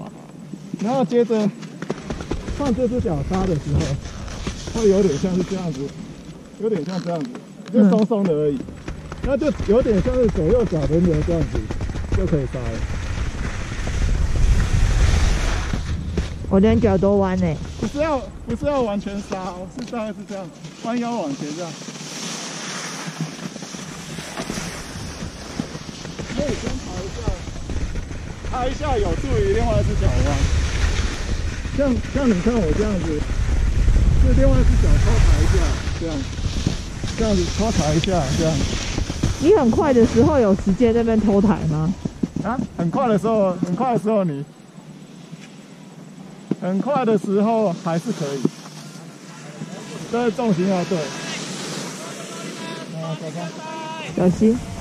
然后接着放这只脚刹的时候，会有点像是这样子，有点像这样子，就松松的而已。那就有点像是左右脚轮流这样子就可以刹了。我连脚都弯呢。不是要不是要完全刹哦，是大概是这样，弯腰往前这样。可以先爬一下，爬一下有助于另外一只脚弯。像像你看我这样子，这另外一只脚偷抬一下，这样，这样子偷抬一下，这样。你很快的时候有时间在那边偷台吗？啊，很快的时候，很快的时候你，很快的时候还是可以，这是重心要对。啊，小心。小心。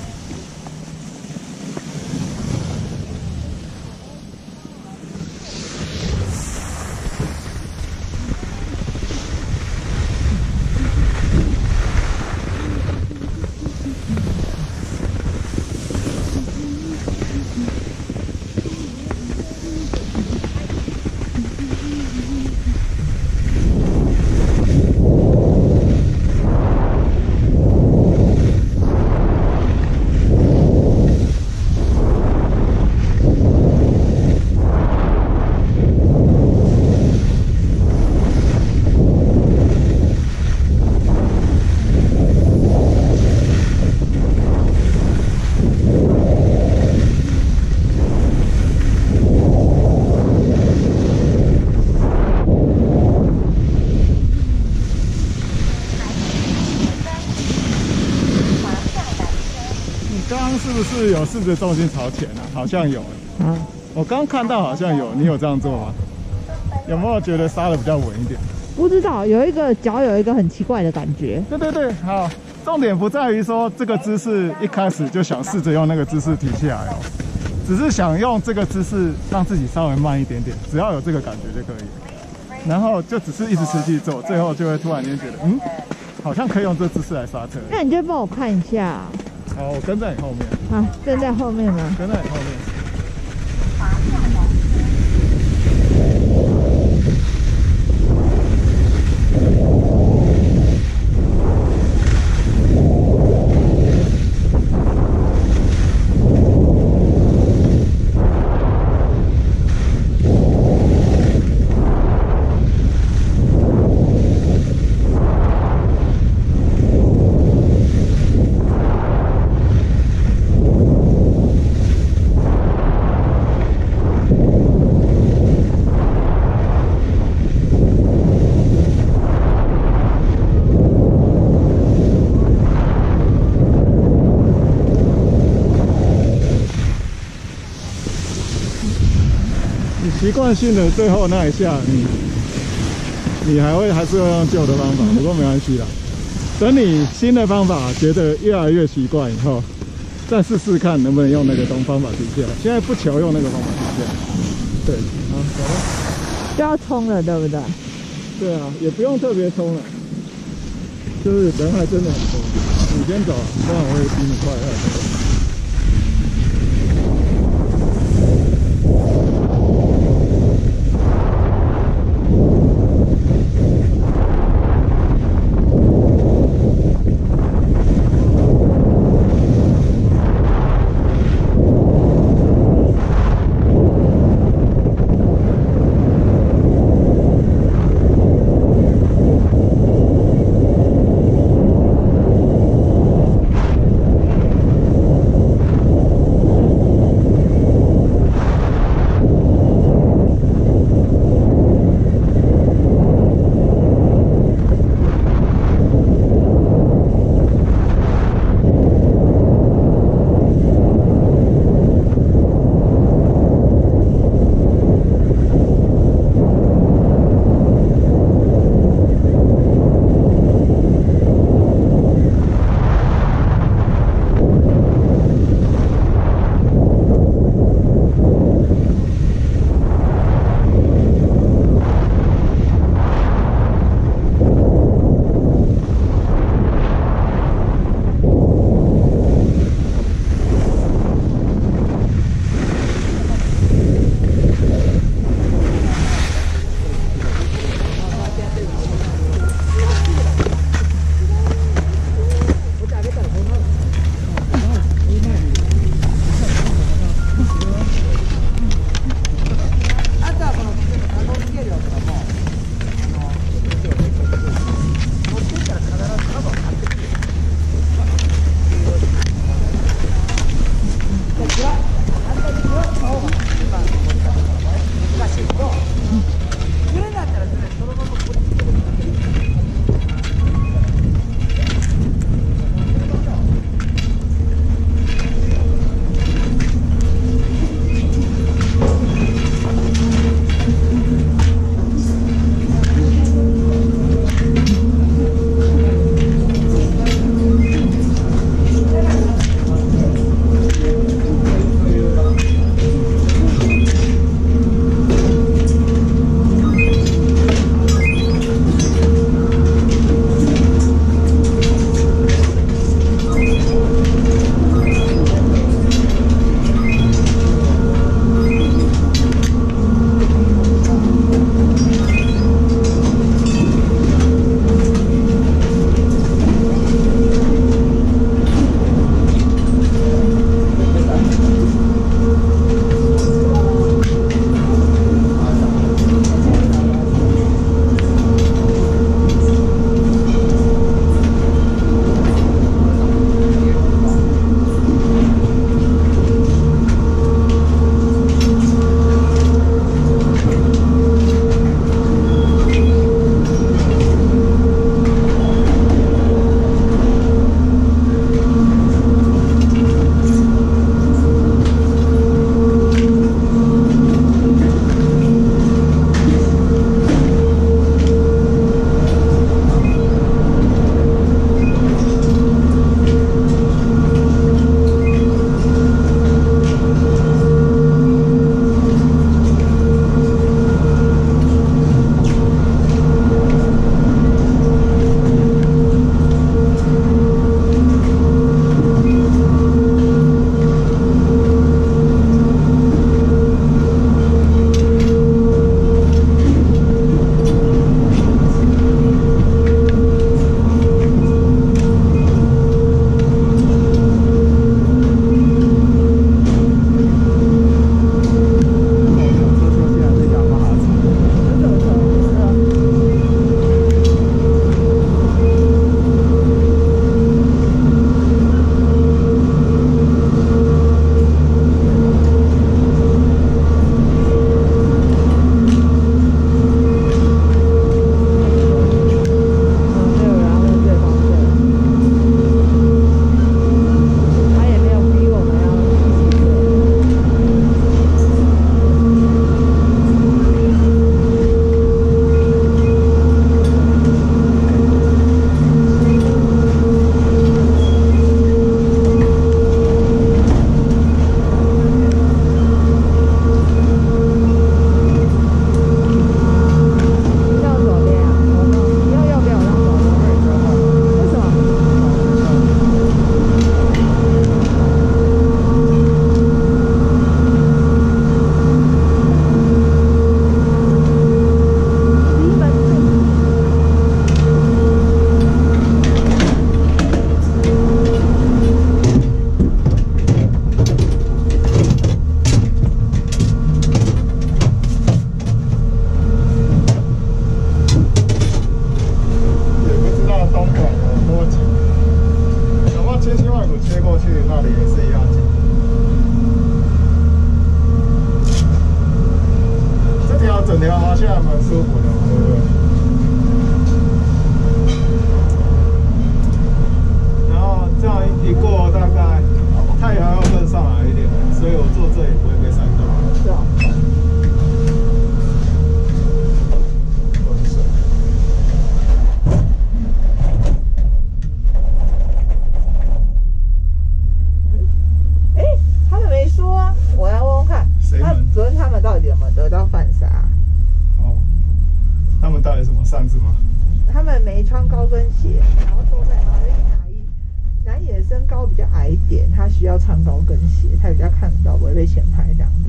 不是有试着重心朝前啊？好像有。嗯，我刚刚看到好像有，你有这样做吗？有没有觉得刹的比较稳一点？不知道有一个脚有一个很奇怪的感觉。对对对，好。重点不在于说这个姿势一开始就想试着用那个姿势停下来哦，只是想用这个姿势让自己稍微慢一点点，只要有这个感觉就可以。然后就只是一直持续做，最后就会突然间觉得，嗯，好像可以用这姿势来刹车。那你就帮我看一下。好，我跟在你后面。好，跟在后面呢？跟在你后面。习惯性的最后那一下，你你还会还是会用旧的方法，不过没关系啦。等你新的方法觉得越来越习惯以后，再试试看能不能用那个东方法停下来。现在不求用那个方法停下来。对，好，走了。就要冲了，对不对？对啊，也不用特别冲了，就是人还真的很多。你先走，不然我会比你快太多。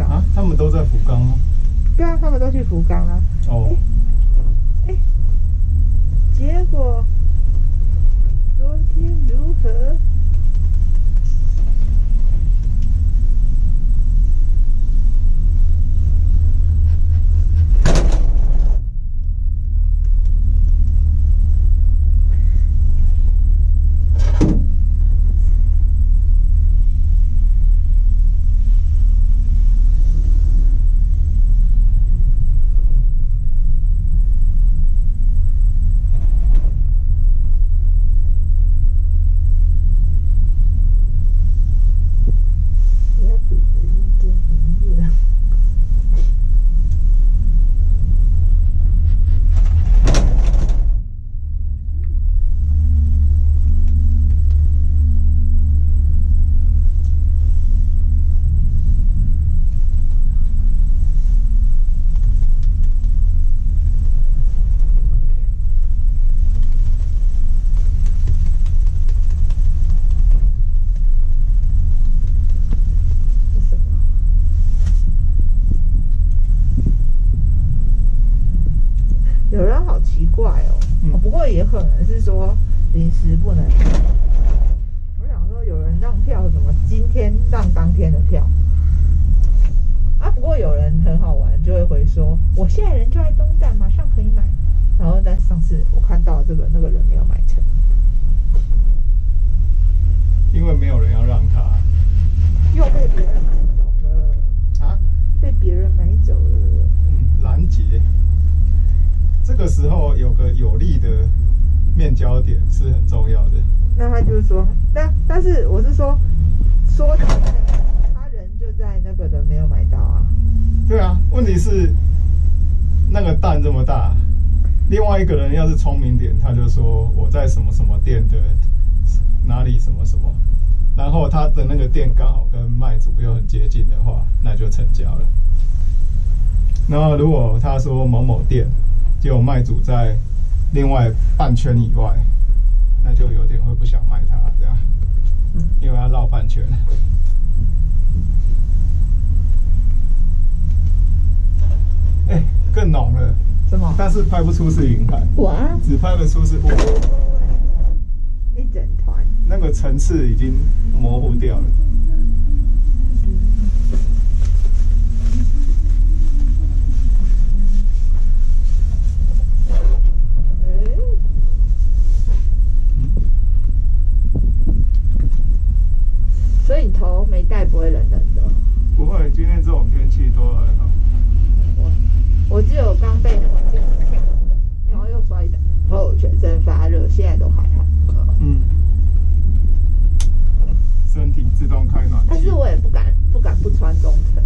啊，他们都在福冈吗？对啊，他们都去福冈啊。哦，结果昨天如何？要主持认真音乐。是什么？有人好奇怪哦，嗯哦不过也可能是说临时不能。我想说，有人让票什么今天让当天的票啊？不过有人很好玩，就会回说我现在人就在东站，马上可以买。然后但上次我看到这个那个人没有买成，因为没有人要让他又被别人买走了，啊。被别人买走了。嗯，拦截。这个时候有个有力的面交点是很重要的。那他就说，但但是我是说，说他在他人就在那个的没有买到啊。对啊，问题是那个蛋这么大，另外一个人要是聪明点，他就说我在什么什么店的哪里什么什么，然后他的那个店刚好跟卖主又很接近的话，那就成交了。然后如果他说某某店，结果卖主在另外半圈以外，那就有点会不想卖它这样，因为他绕半圈。哎、更浓了，什么？但是拍不出是云海，哇，只拍得出是雾，一整团。那个层次已经模糊掉了。嗯，所以你头没戴不会冷冷的。不会，今天这种天气都很好。我我只有刚被那个然后又摔倒，然后全身发热，现在都还好。嗯，身体自动开暖气。但是我也不敢不敢不穿中层，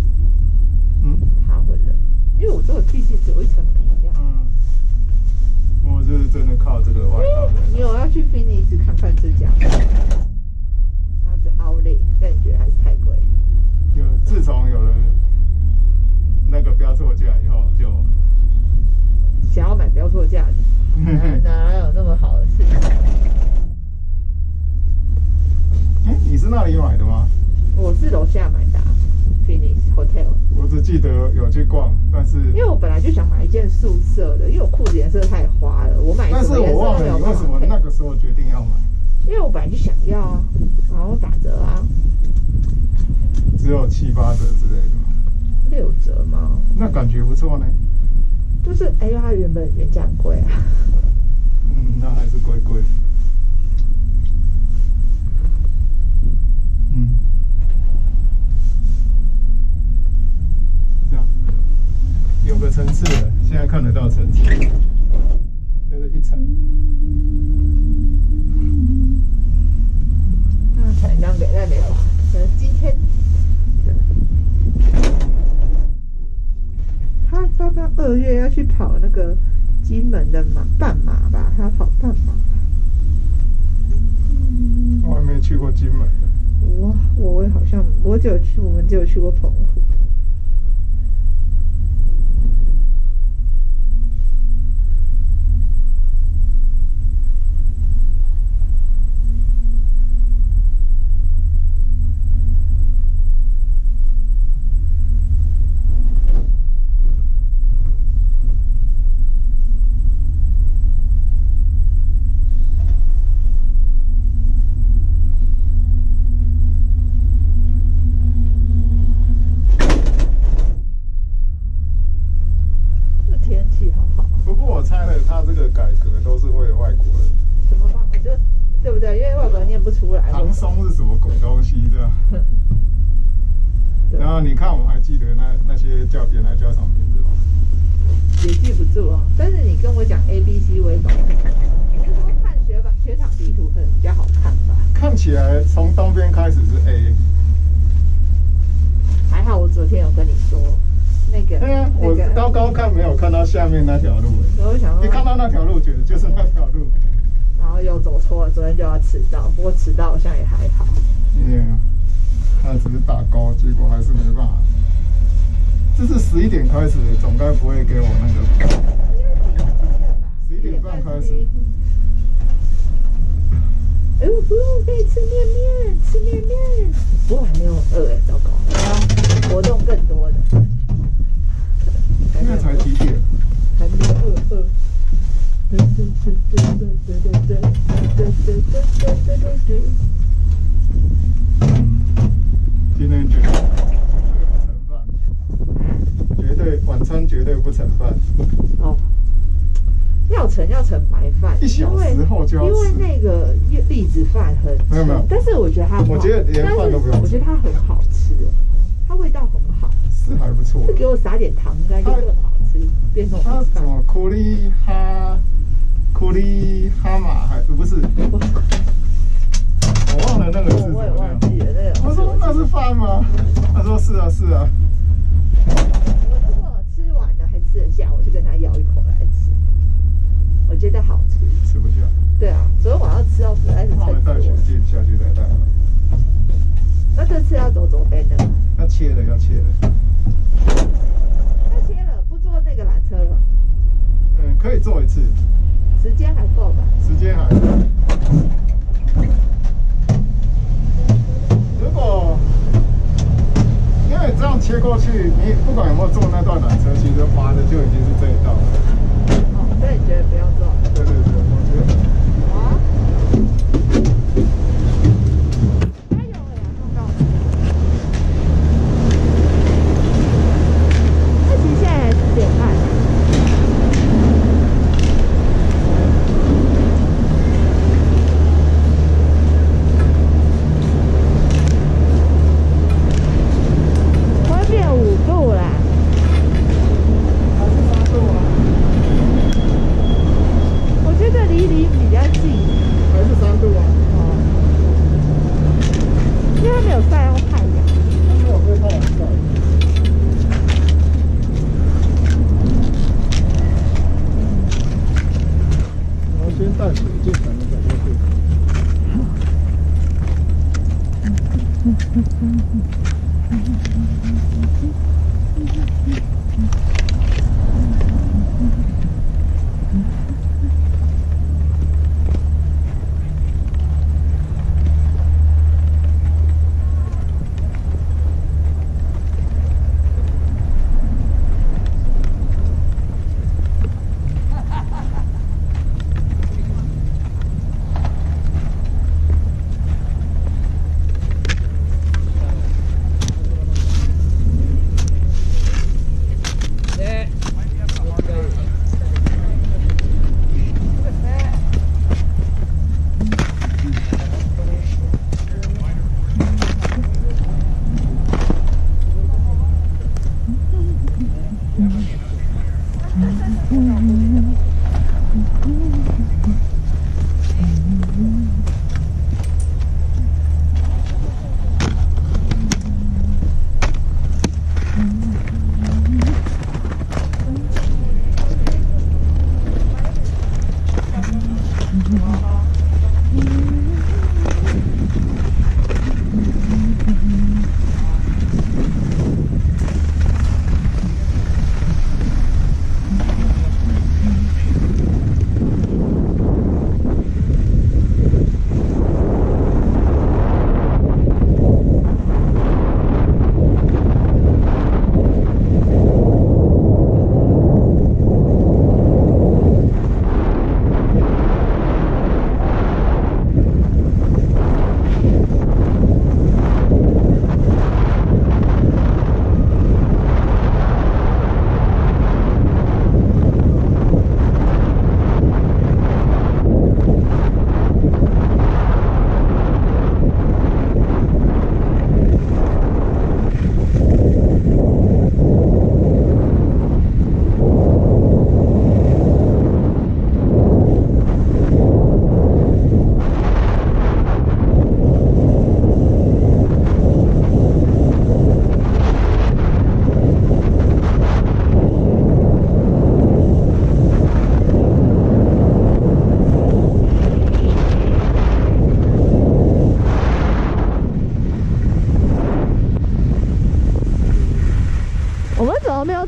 嗯怕会冷，因为我这个毕竟只有一层皮呀、嗯，我就是真的靠这个外套的。你有要去菲尼斯看看这家吗？那是奥利，但你觉得还是太贵？就自从有了那个标错价以后，就想要买标错价哪有那么好的事情？哎，你是那里买的吗？我是楼下买的、啊、Phoenix Hotel，我只记得有去逛，但是因为我本来就想买一件素色的，因为我裤子颜色太花了，我买但是我忘了你为什么那个时候决定要买，因为我本来就想要啊，然后打折啊，只有七八折之类的吗，六折吗？那感觉不错呢。就是哎，呀它原本原价很贵啊。嗯，那还是贵贵。有个层次，现在看得到层次，就是一层。那陈江给了没有？呃，今天他他他二月要去跑那个金门的马半马吧，他要跑半马。我还没去过金门。我我也好像，我只有去，我们只有去过澎湖。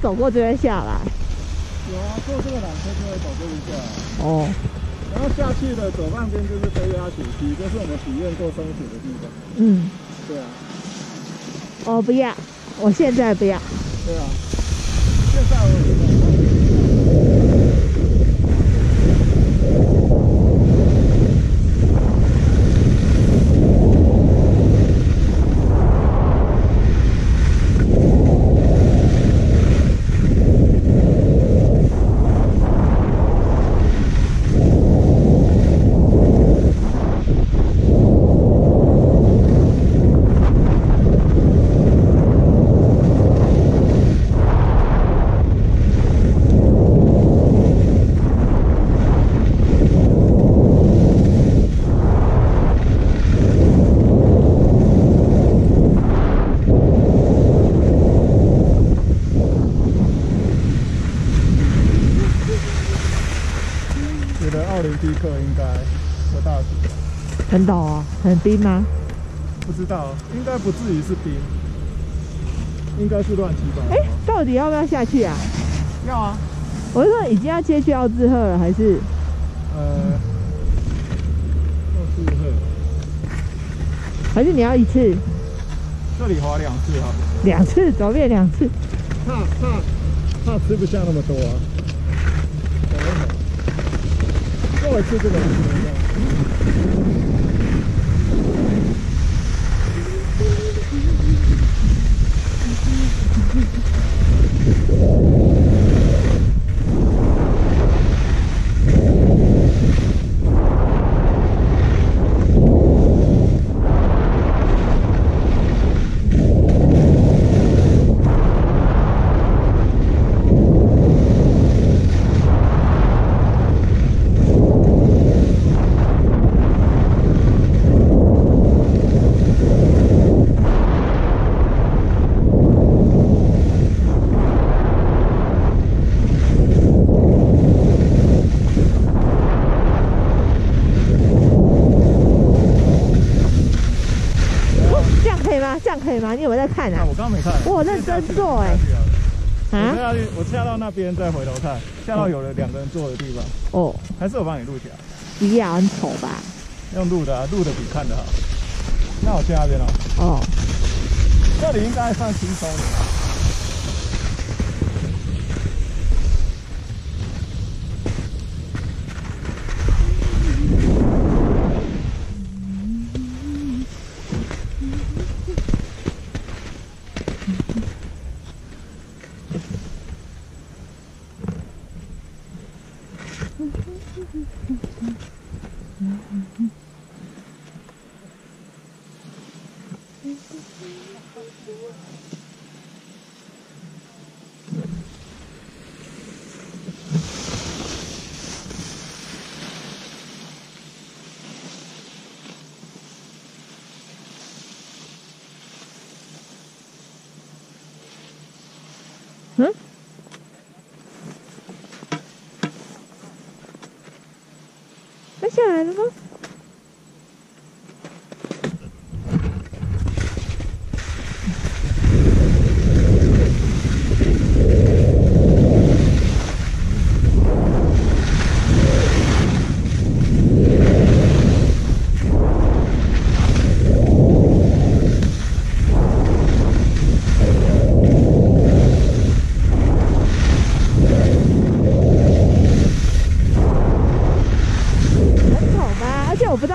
走过这边下来？有啊，坐这个缆车就会走这一下来，哦，然后下去的左半边就是飞鸭水溪，就是我们体验过松鼠的地方。嗯，对啊，我不要，我现在不要。对啊。现在我有在觉得奥林匹克应该有大雪，很陡啊，很冰吗？不知道，应该不至于是冰，应该是乱七八糟。哎、到底要不要下去啊？要啊，我是说已经要接去奥兹赫了，还是呃，要祝贺，还是你要一次、这里滑两次哈，两次走遍两次？怕怕怕吃不下那么多啊。等一会儿跟我吃这个怎么样？哦这样可以吗？这样可以吗？你有没有在看啊，啊？我刚刚没看。我认真做哎、我啊？下去，我下到那边再回头看，下到有了两个人坐的地方，哦，还是我帮你录起来，一样，很丑吧？用录的啊，录的比看的好。那我去那边了，哦，这里应该算轻松的。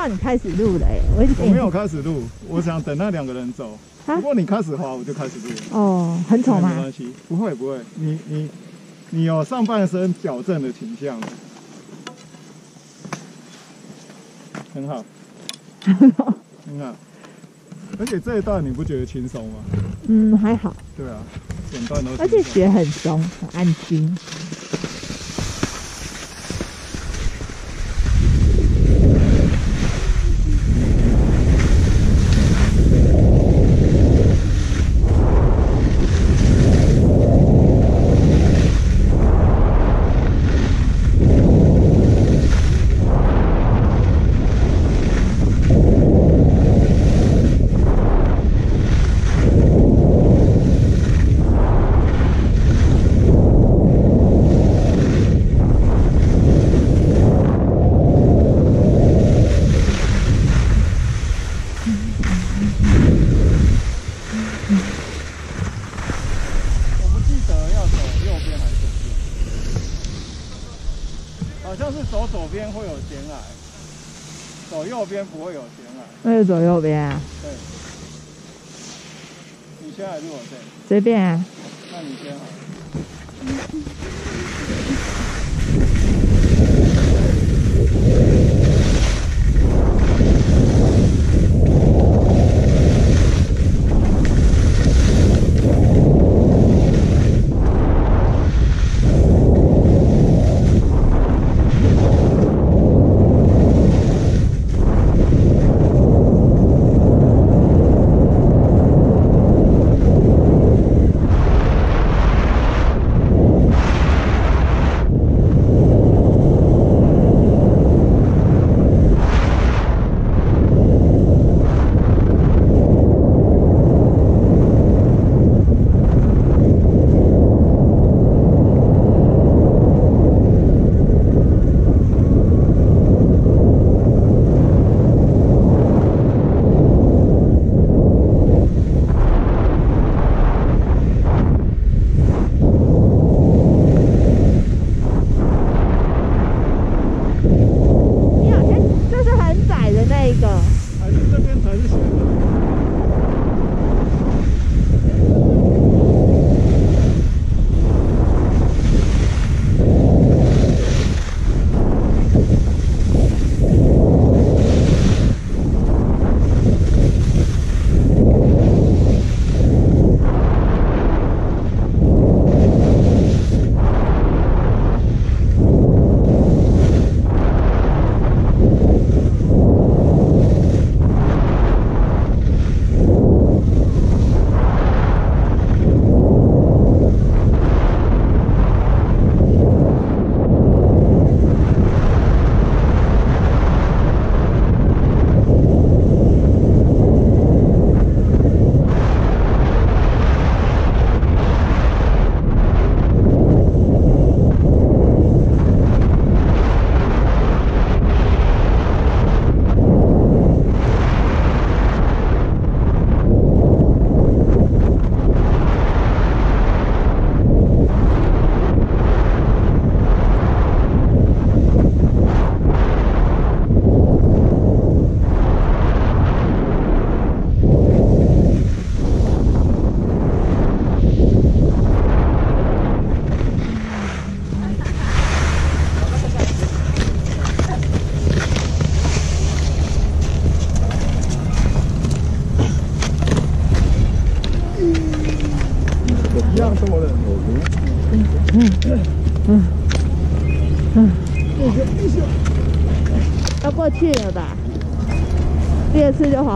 你开始录了哎、我没有开始录，我想等那两个人走。啊不过你开始滑，我就开始录了。哦，很丑吗没？关系，不会不会，你你你有上半身矫正的倾向，很好，很好。很好而且这一段你不觉得轻松吗？嗯，还好，对啊，整段都。而且雪很松，很安心。左右边。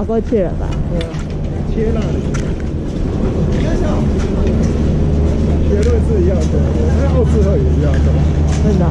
过去了吧？对、嗯，切那里。别笑，结论是一样的，那奥斯特也一样的，真的。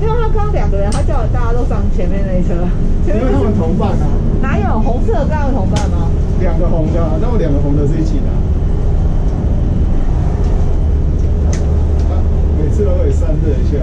因为他刚刚两个人他叫大家都上前面那一车。因为他们同伴啊。哪有红色刚刚的同伴吗？两个红的那么两个红的是一起的每次都会散热一下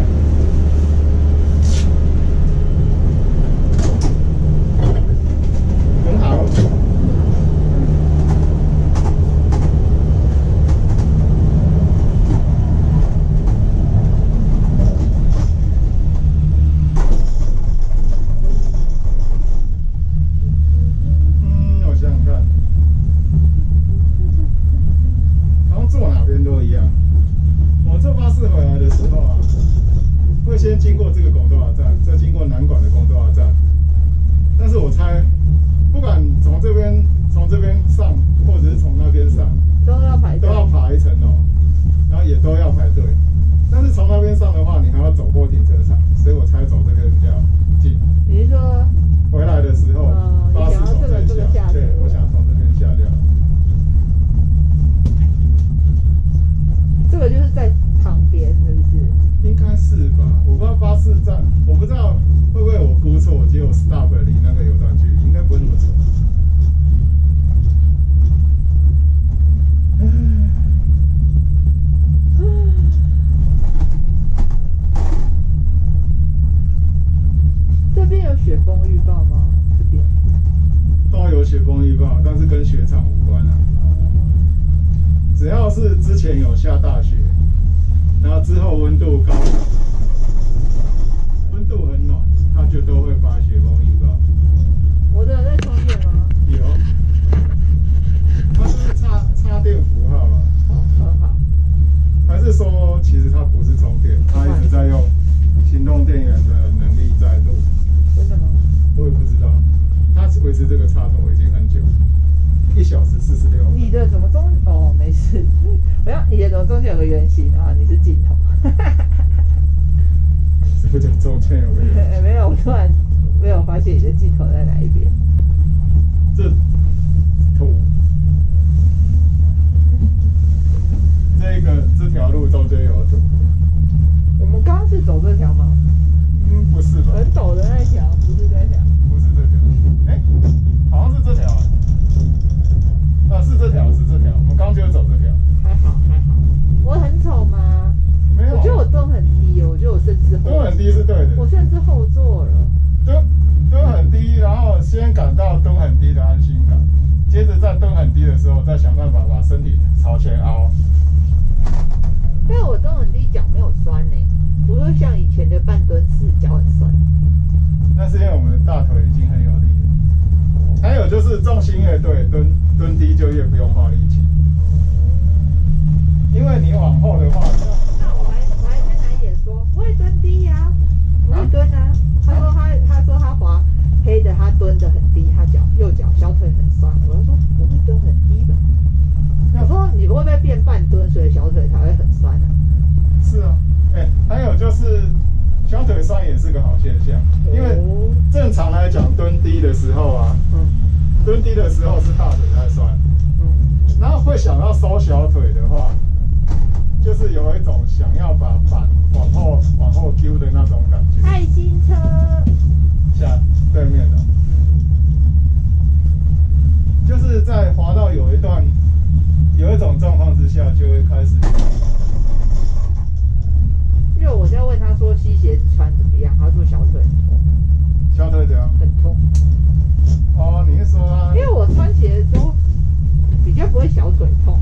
痛，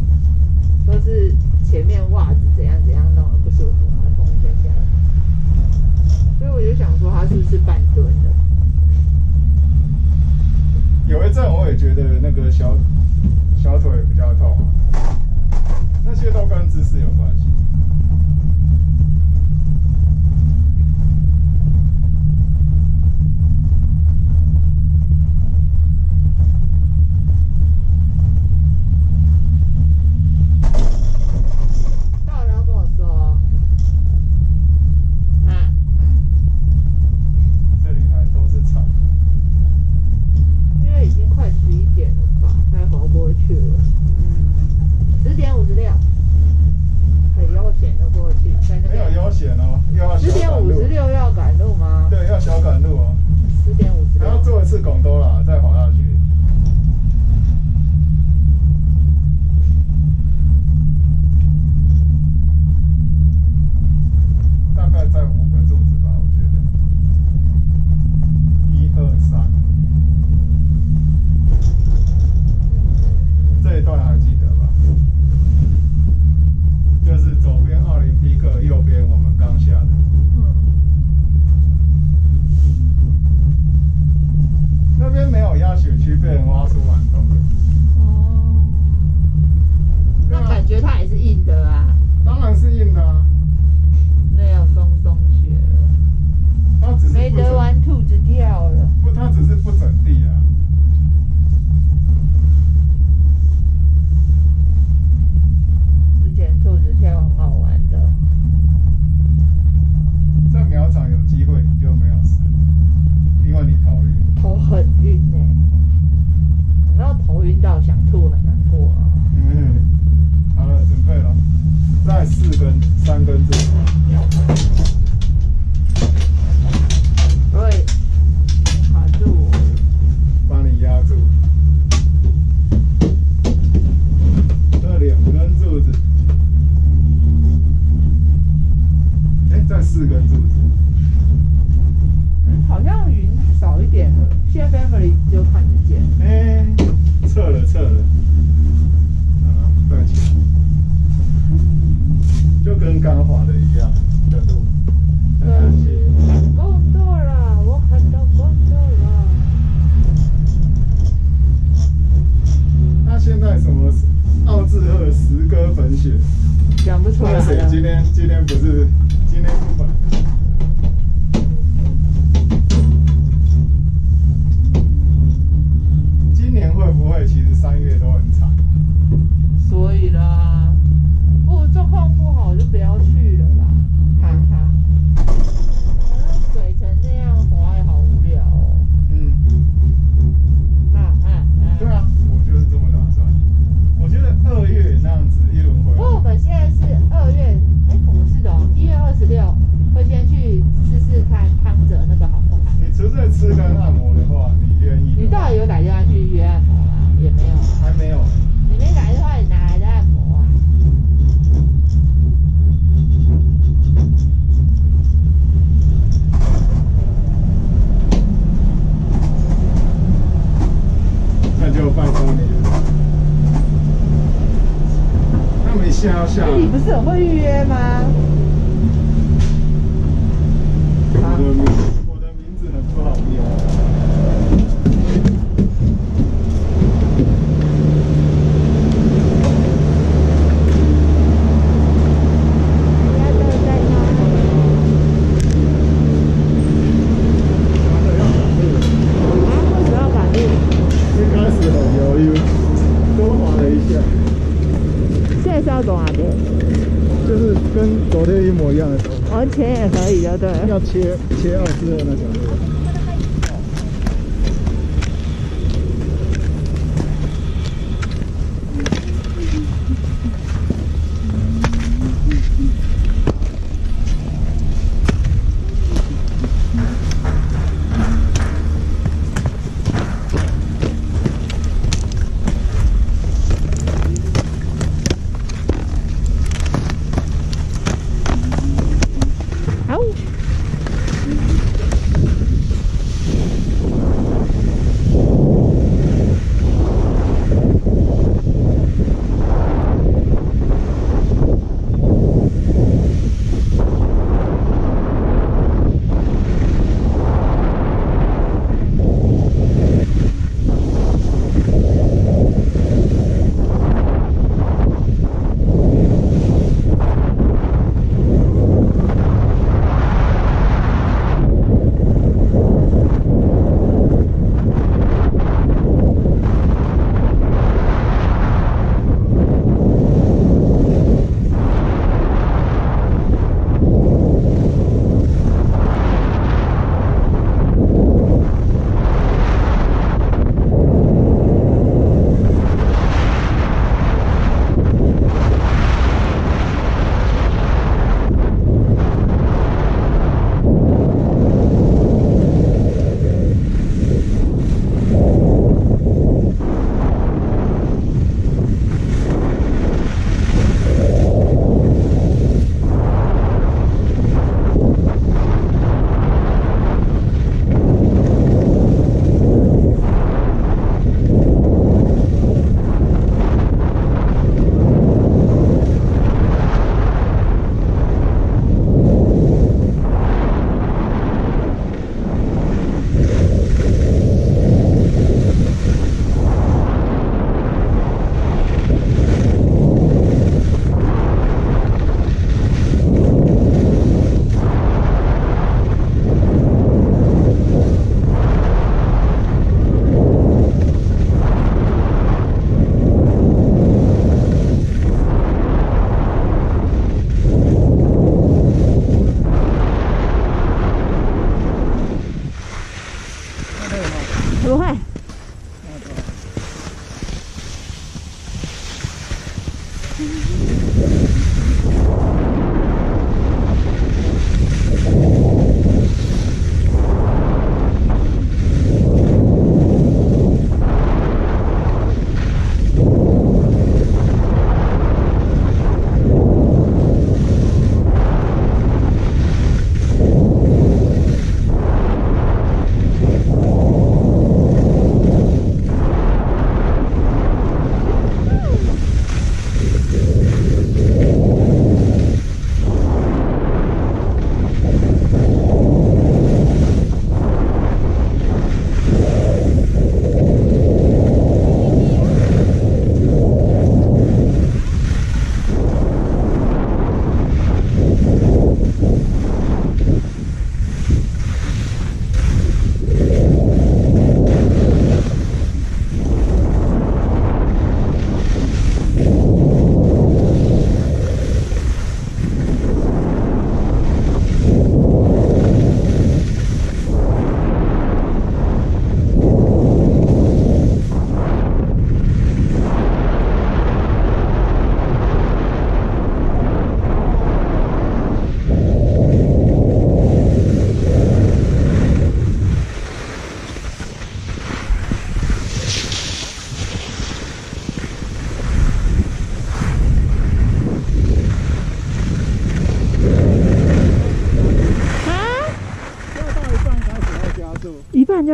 都是前面袜子怎样怎样弄的不舒服，痛先。所以我就想说，他是不是半蹲的？有一阵我也觉得那个小小腿比较痛啊。那些都跟姿势有关系。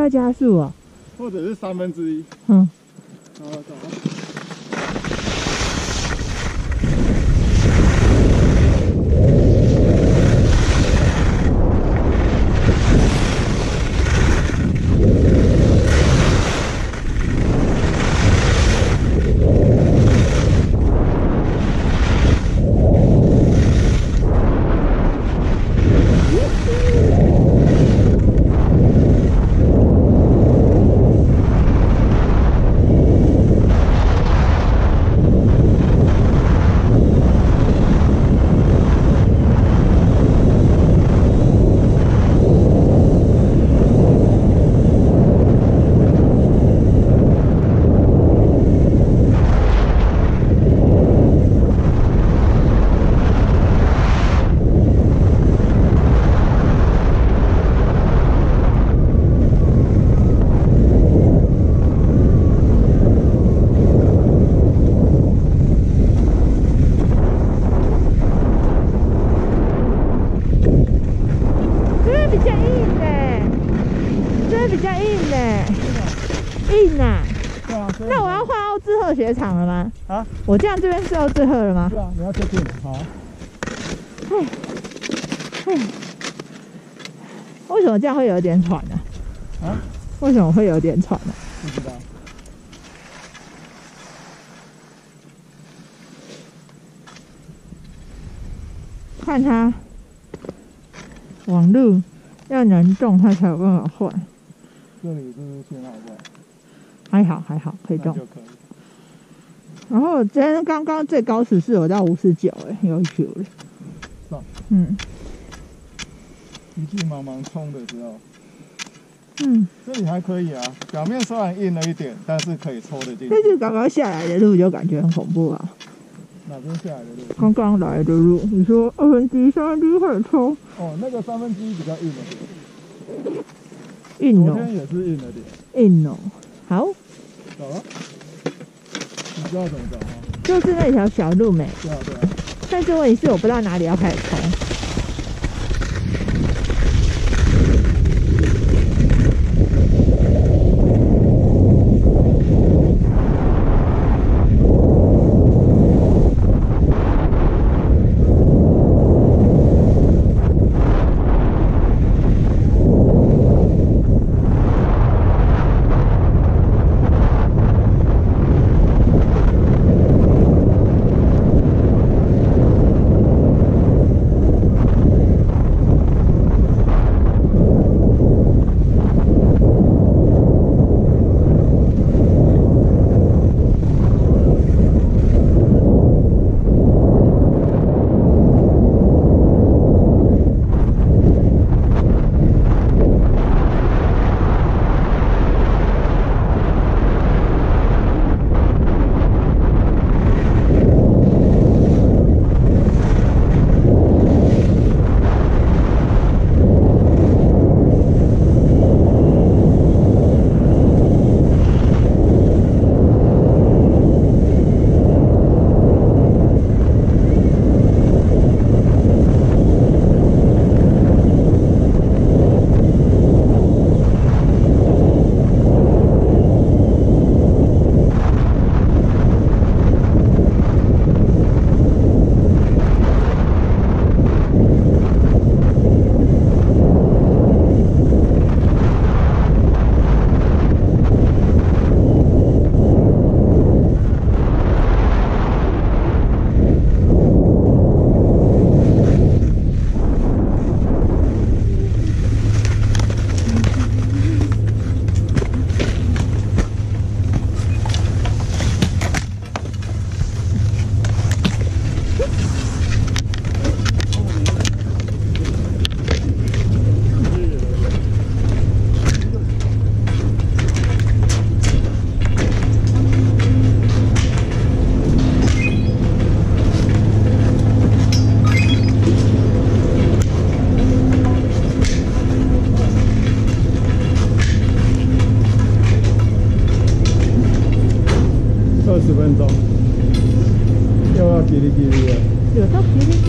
要加速啊。或者是三分之一。嗯，好，走。这边比较硬呢，这边比较硬呢，硬啊！对啊，所以那我要换奥志贺雪场了吗？啊，我这样这边是要最后了吗？对啊，你要确定。好，为什么这样会有点喘呢、啊？为什么会有点喘呢、不知道。看它网路要能动，它才有办法换。这里是信号在，还好还好，可以动就。可以。然后我今天刚刚最高时是有到五十九，哎，有久了。是啊嗯急急忙忙冲的时候，嗯，这里还可以啊。表面虽然硬了一点，但是可以抽得进去但。是刚刚下来的路就感觉很恐怖啊。哪边下来的路？刚刚来的路，你说二分之一、三分之一会有冲，哦，那个三分之一比较硬了点，硬哦，昨天也是硬了点。硬哦。好，走了，你知道怎么走吗？就是那条小路没，对啊，对啊。但是问题是我不知道哪里要开始冲。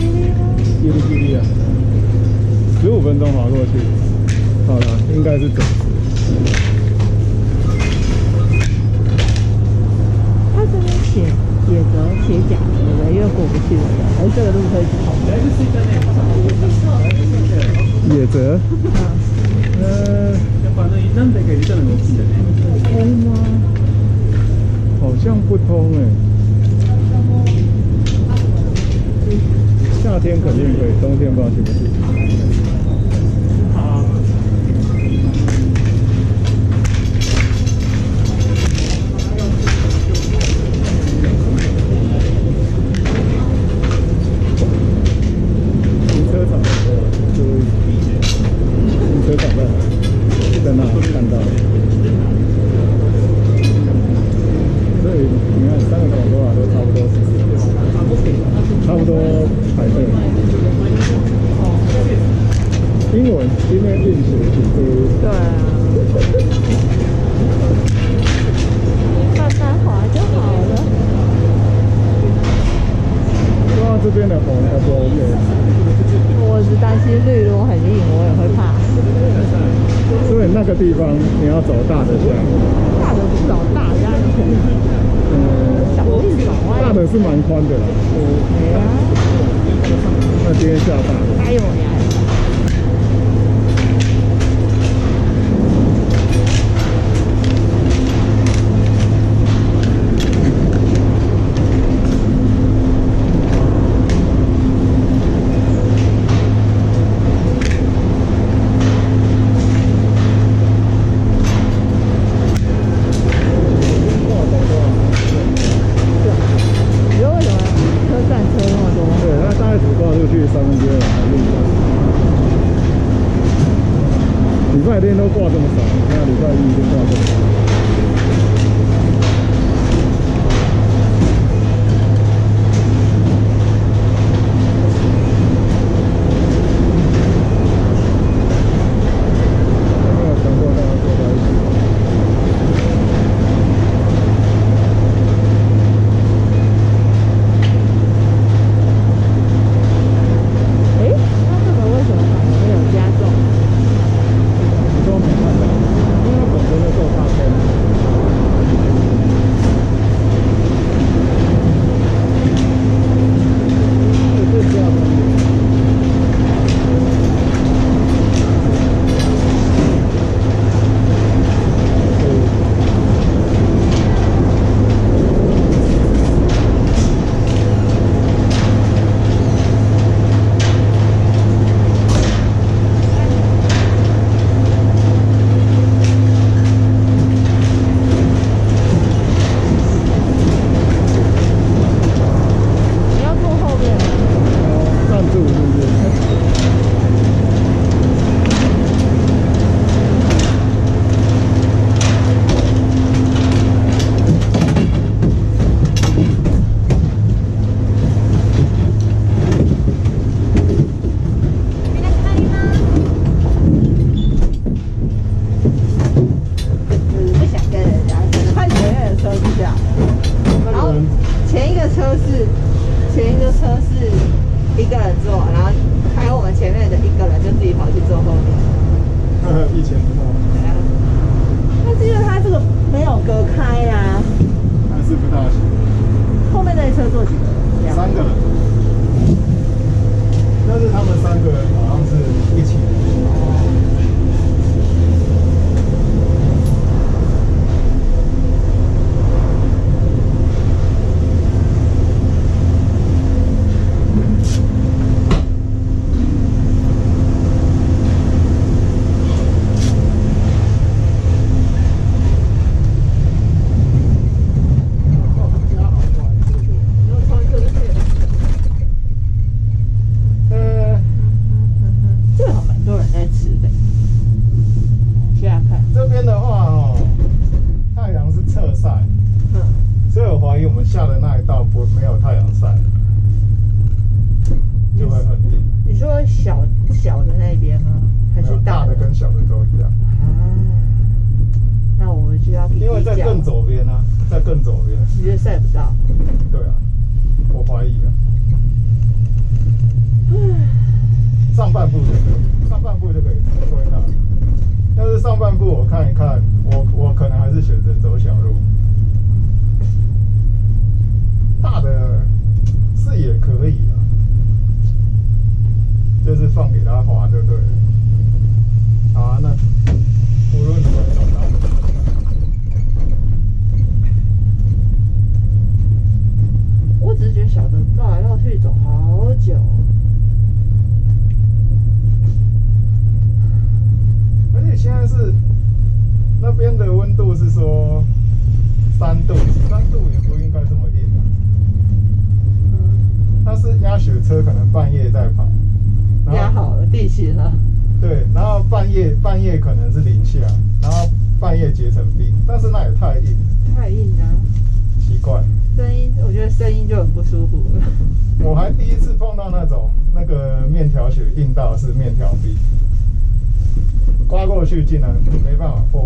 毅力毅力啊！十五分钟滑过去，好了，应该是走时。他这边写写着写假的，因为过不去了，这个路可以跑？原来是这边那个。野泽，好像不通哎、夏天肯定可以冬天不知道行不行是面条冰。刮过去竟然没办法破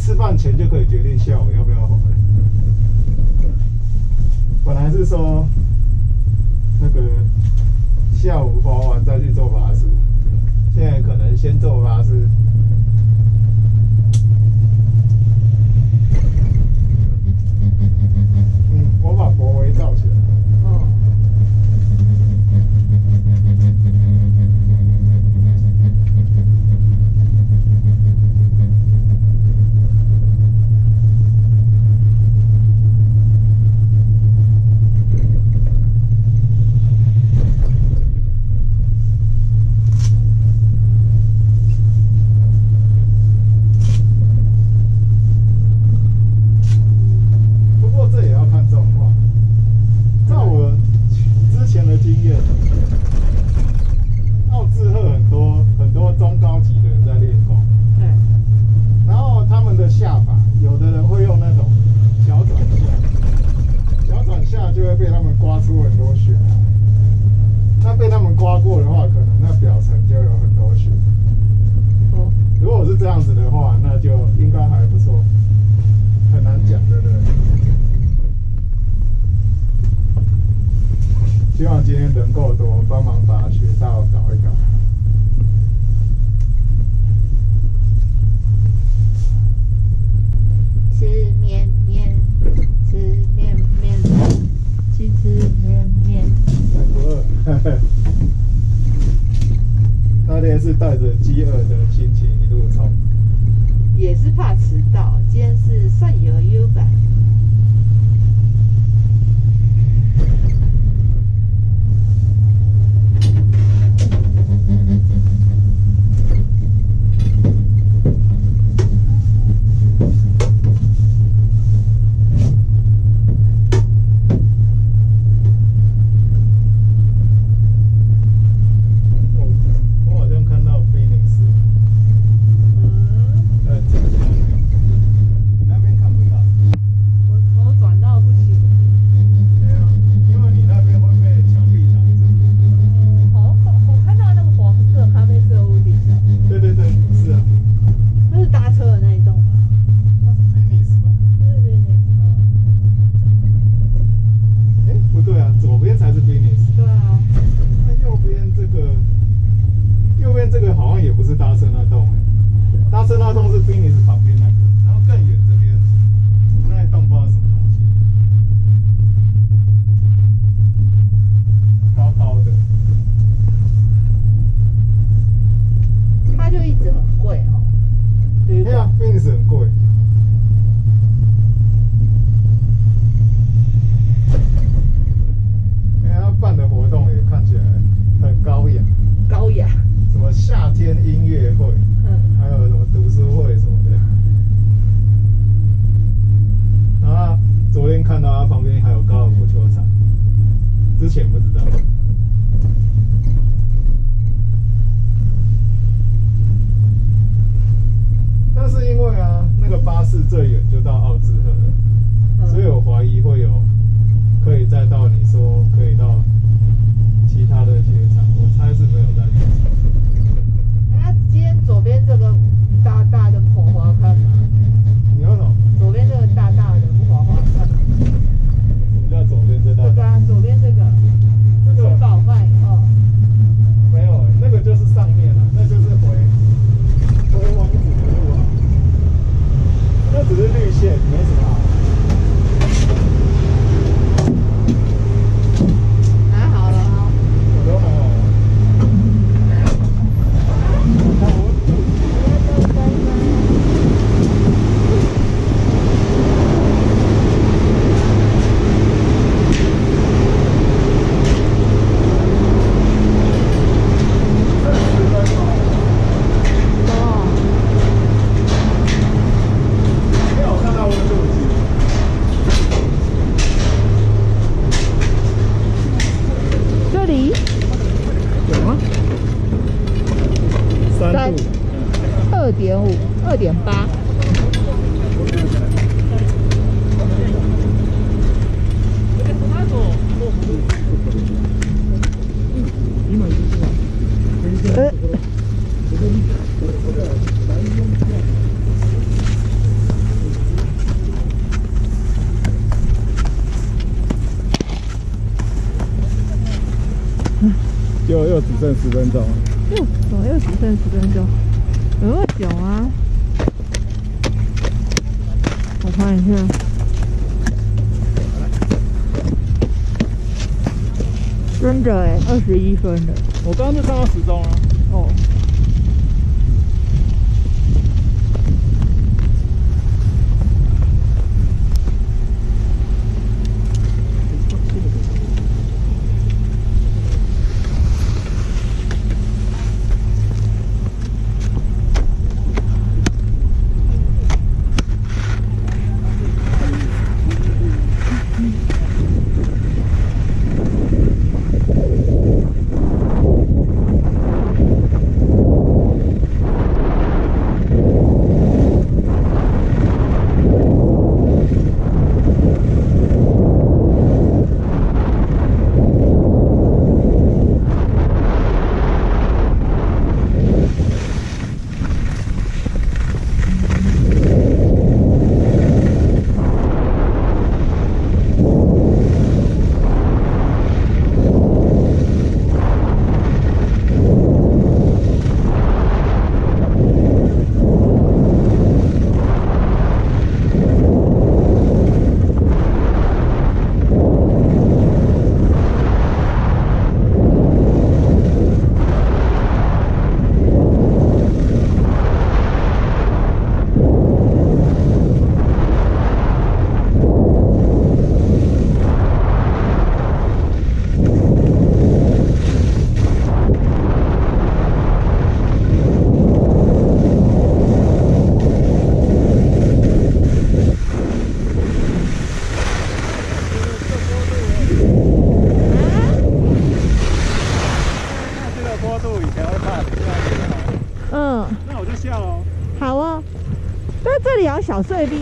吃饭前就可以决定下午要不要回来。本来是说。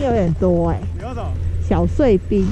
有点多哎，小碎冰。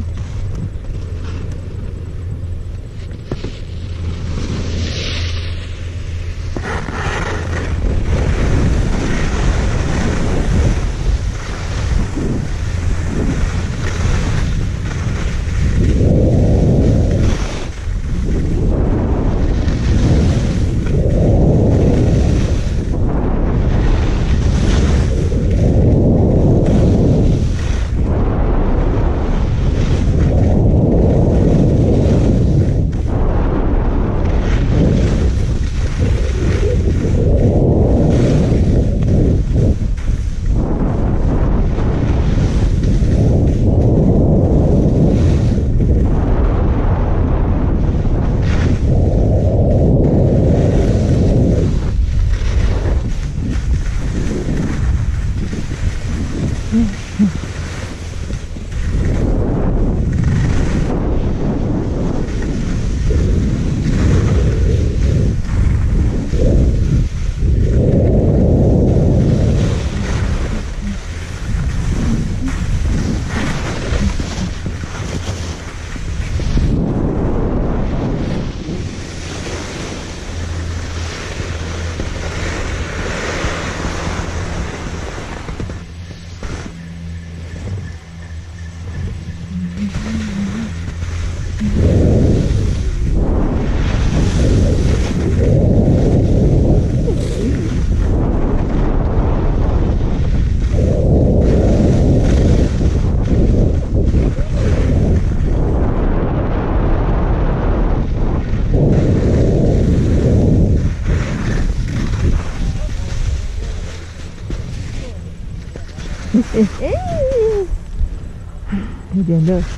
eh eh. Hujan dah.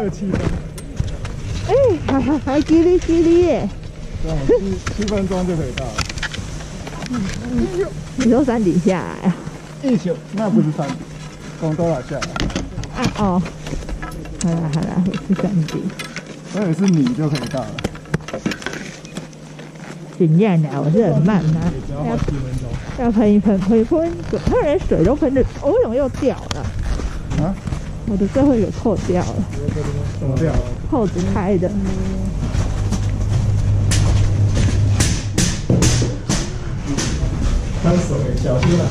二七分，哎，还还还叽哩叽哩耶！七七分钟就可以到了。你说山底下来啊？一宿那不是山顶，从多少下来？啊哦，好啦好啦，我是山顶，我也是你就可以到了，尽量的，我是很慢啊、要。要喷一喷，喷一喷，他连水都喷的，我为什么又掉了？我的最后一个扣掉了，怎么掉？扣子开的。看手小心了！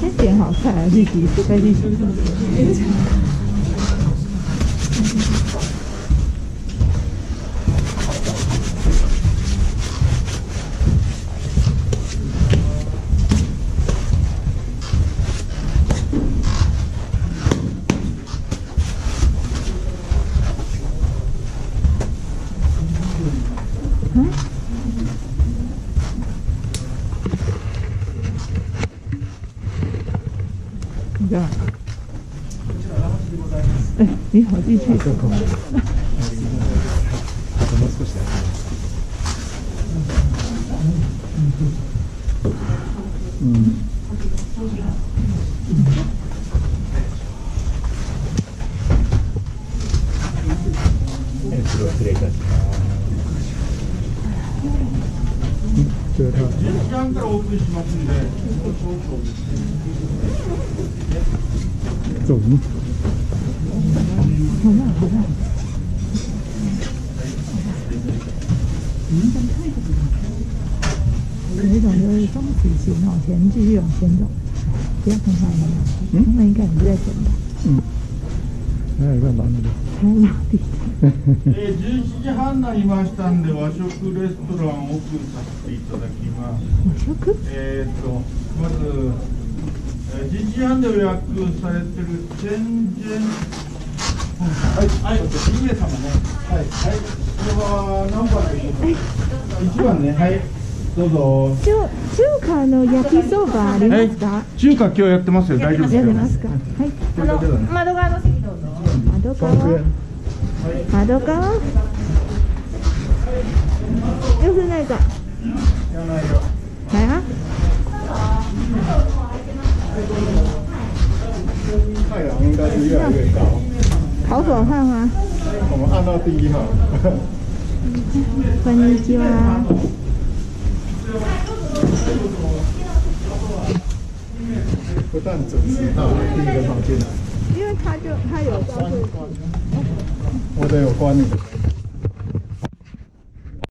天点好看啊，立即在立即。你干嘛？哎，你好食レストランオープンさせていただきます。えー、とまず、えー11時半で予約されてる天神はい、はい、2名様ね。はい、はい、これは何番でしょうか？1番ね、はい、どうぞ。中中華の焼きそばありますか？中華今日やってますよ、大丈夫ですよ。やってますか？はい。あの窓側の席どうぞ。窓方側？便。窓側？就是那个。来啊！太阳应该是越来越高，烤手饭吗？我们按到第一号。こんにちは。不但准时到，第一个跑进来，因为他就他有告诉我得有关你的。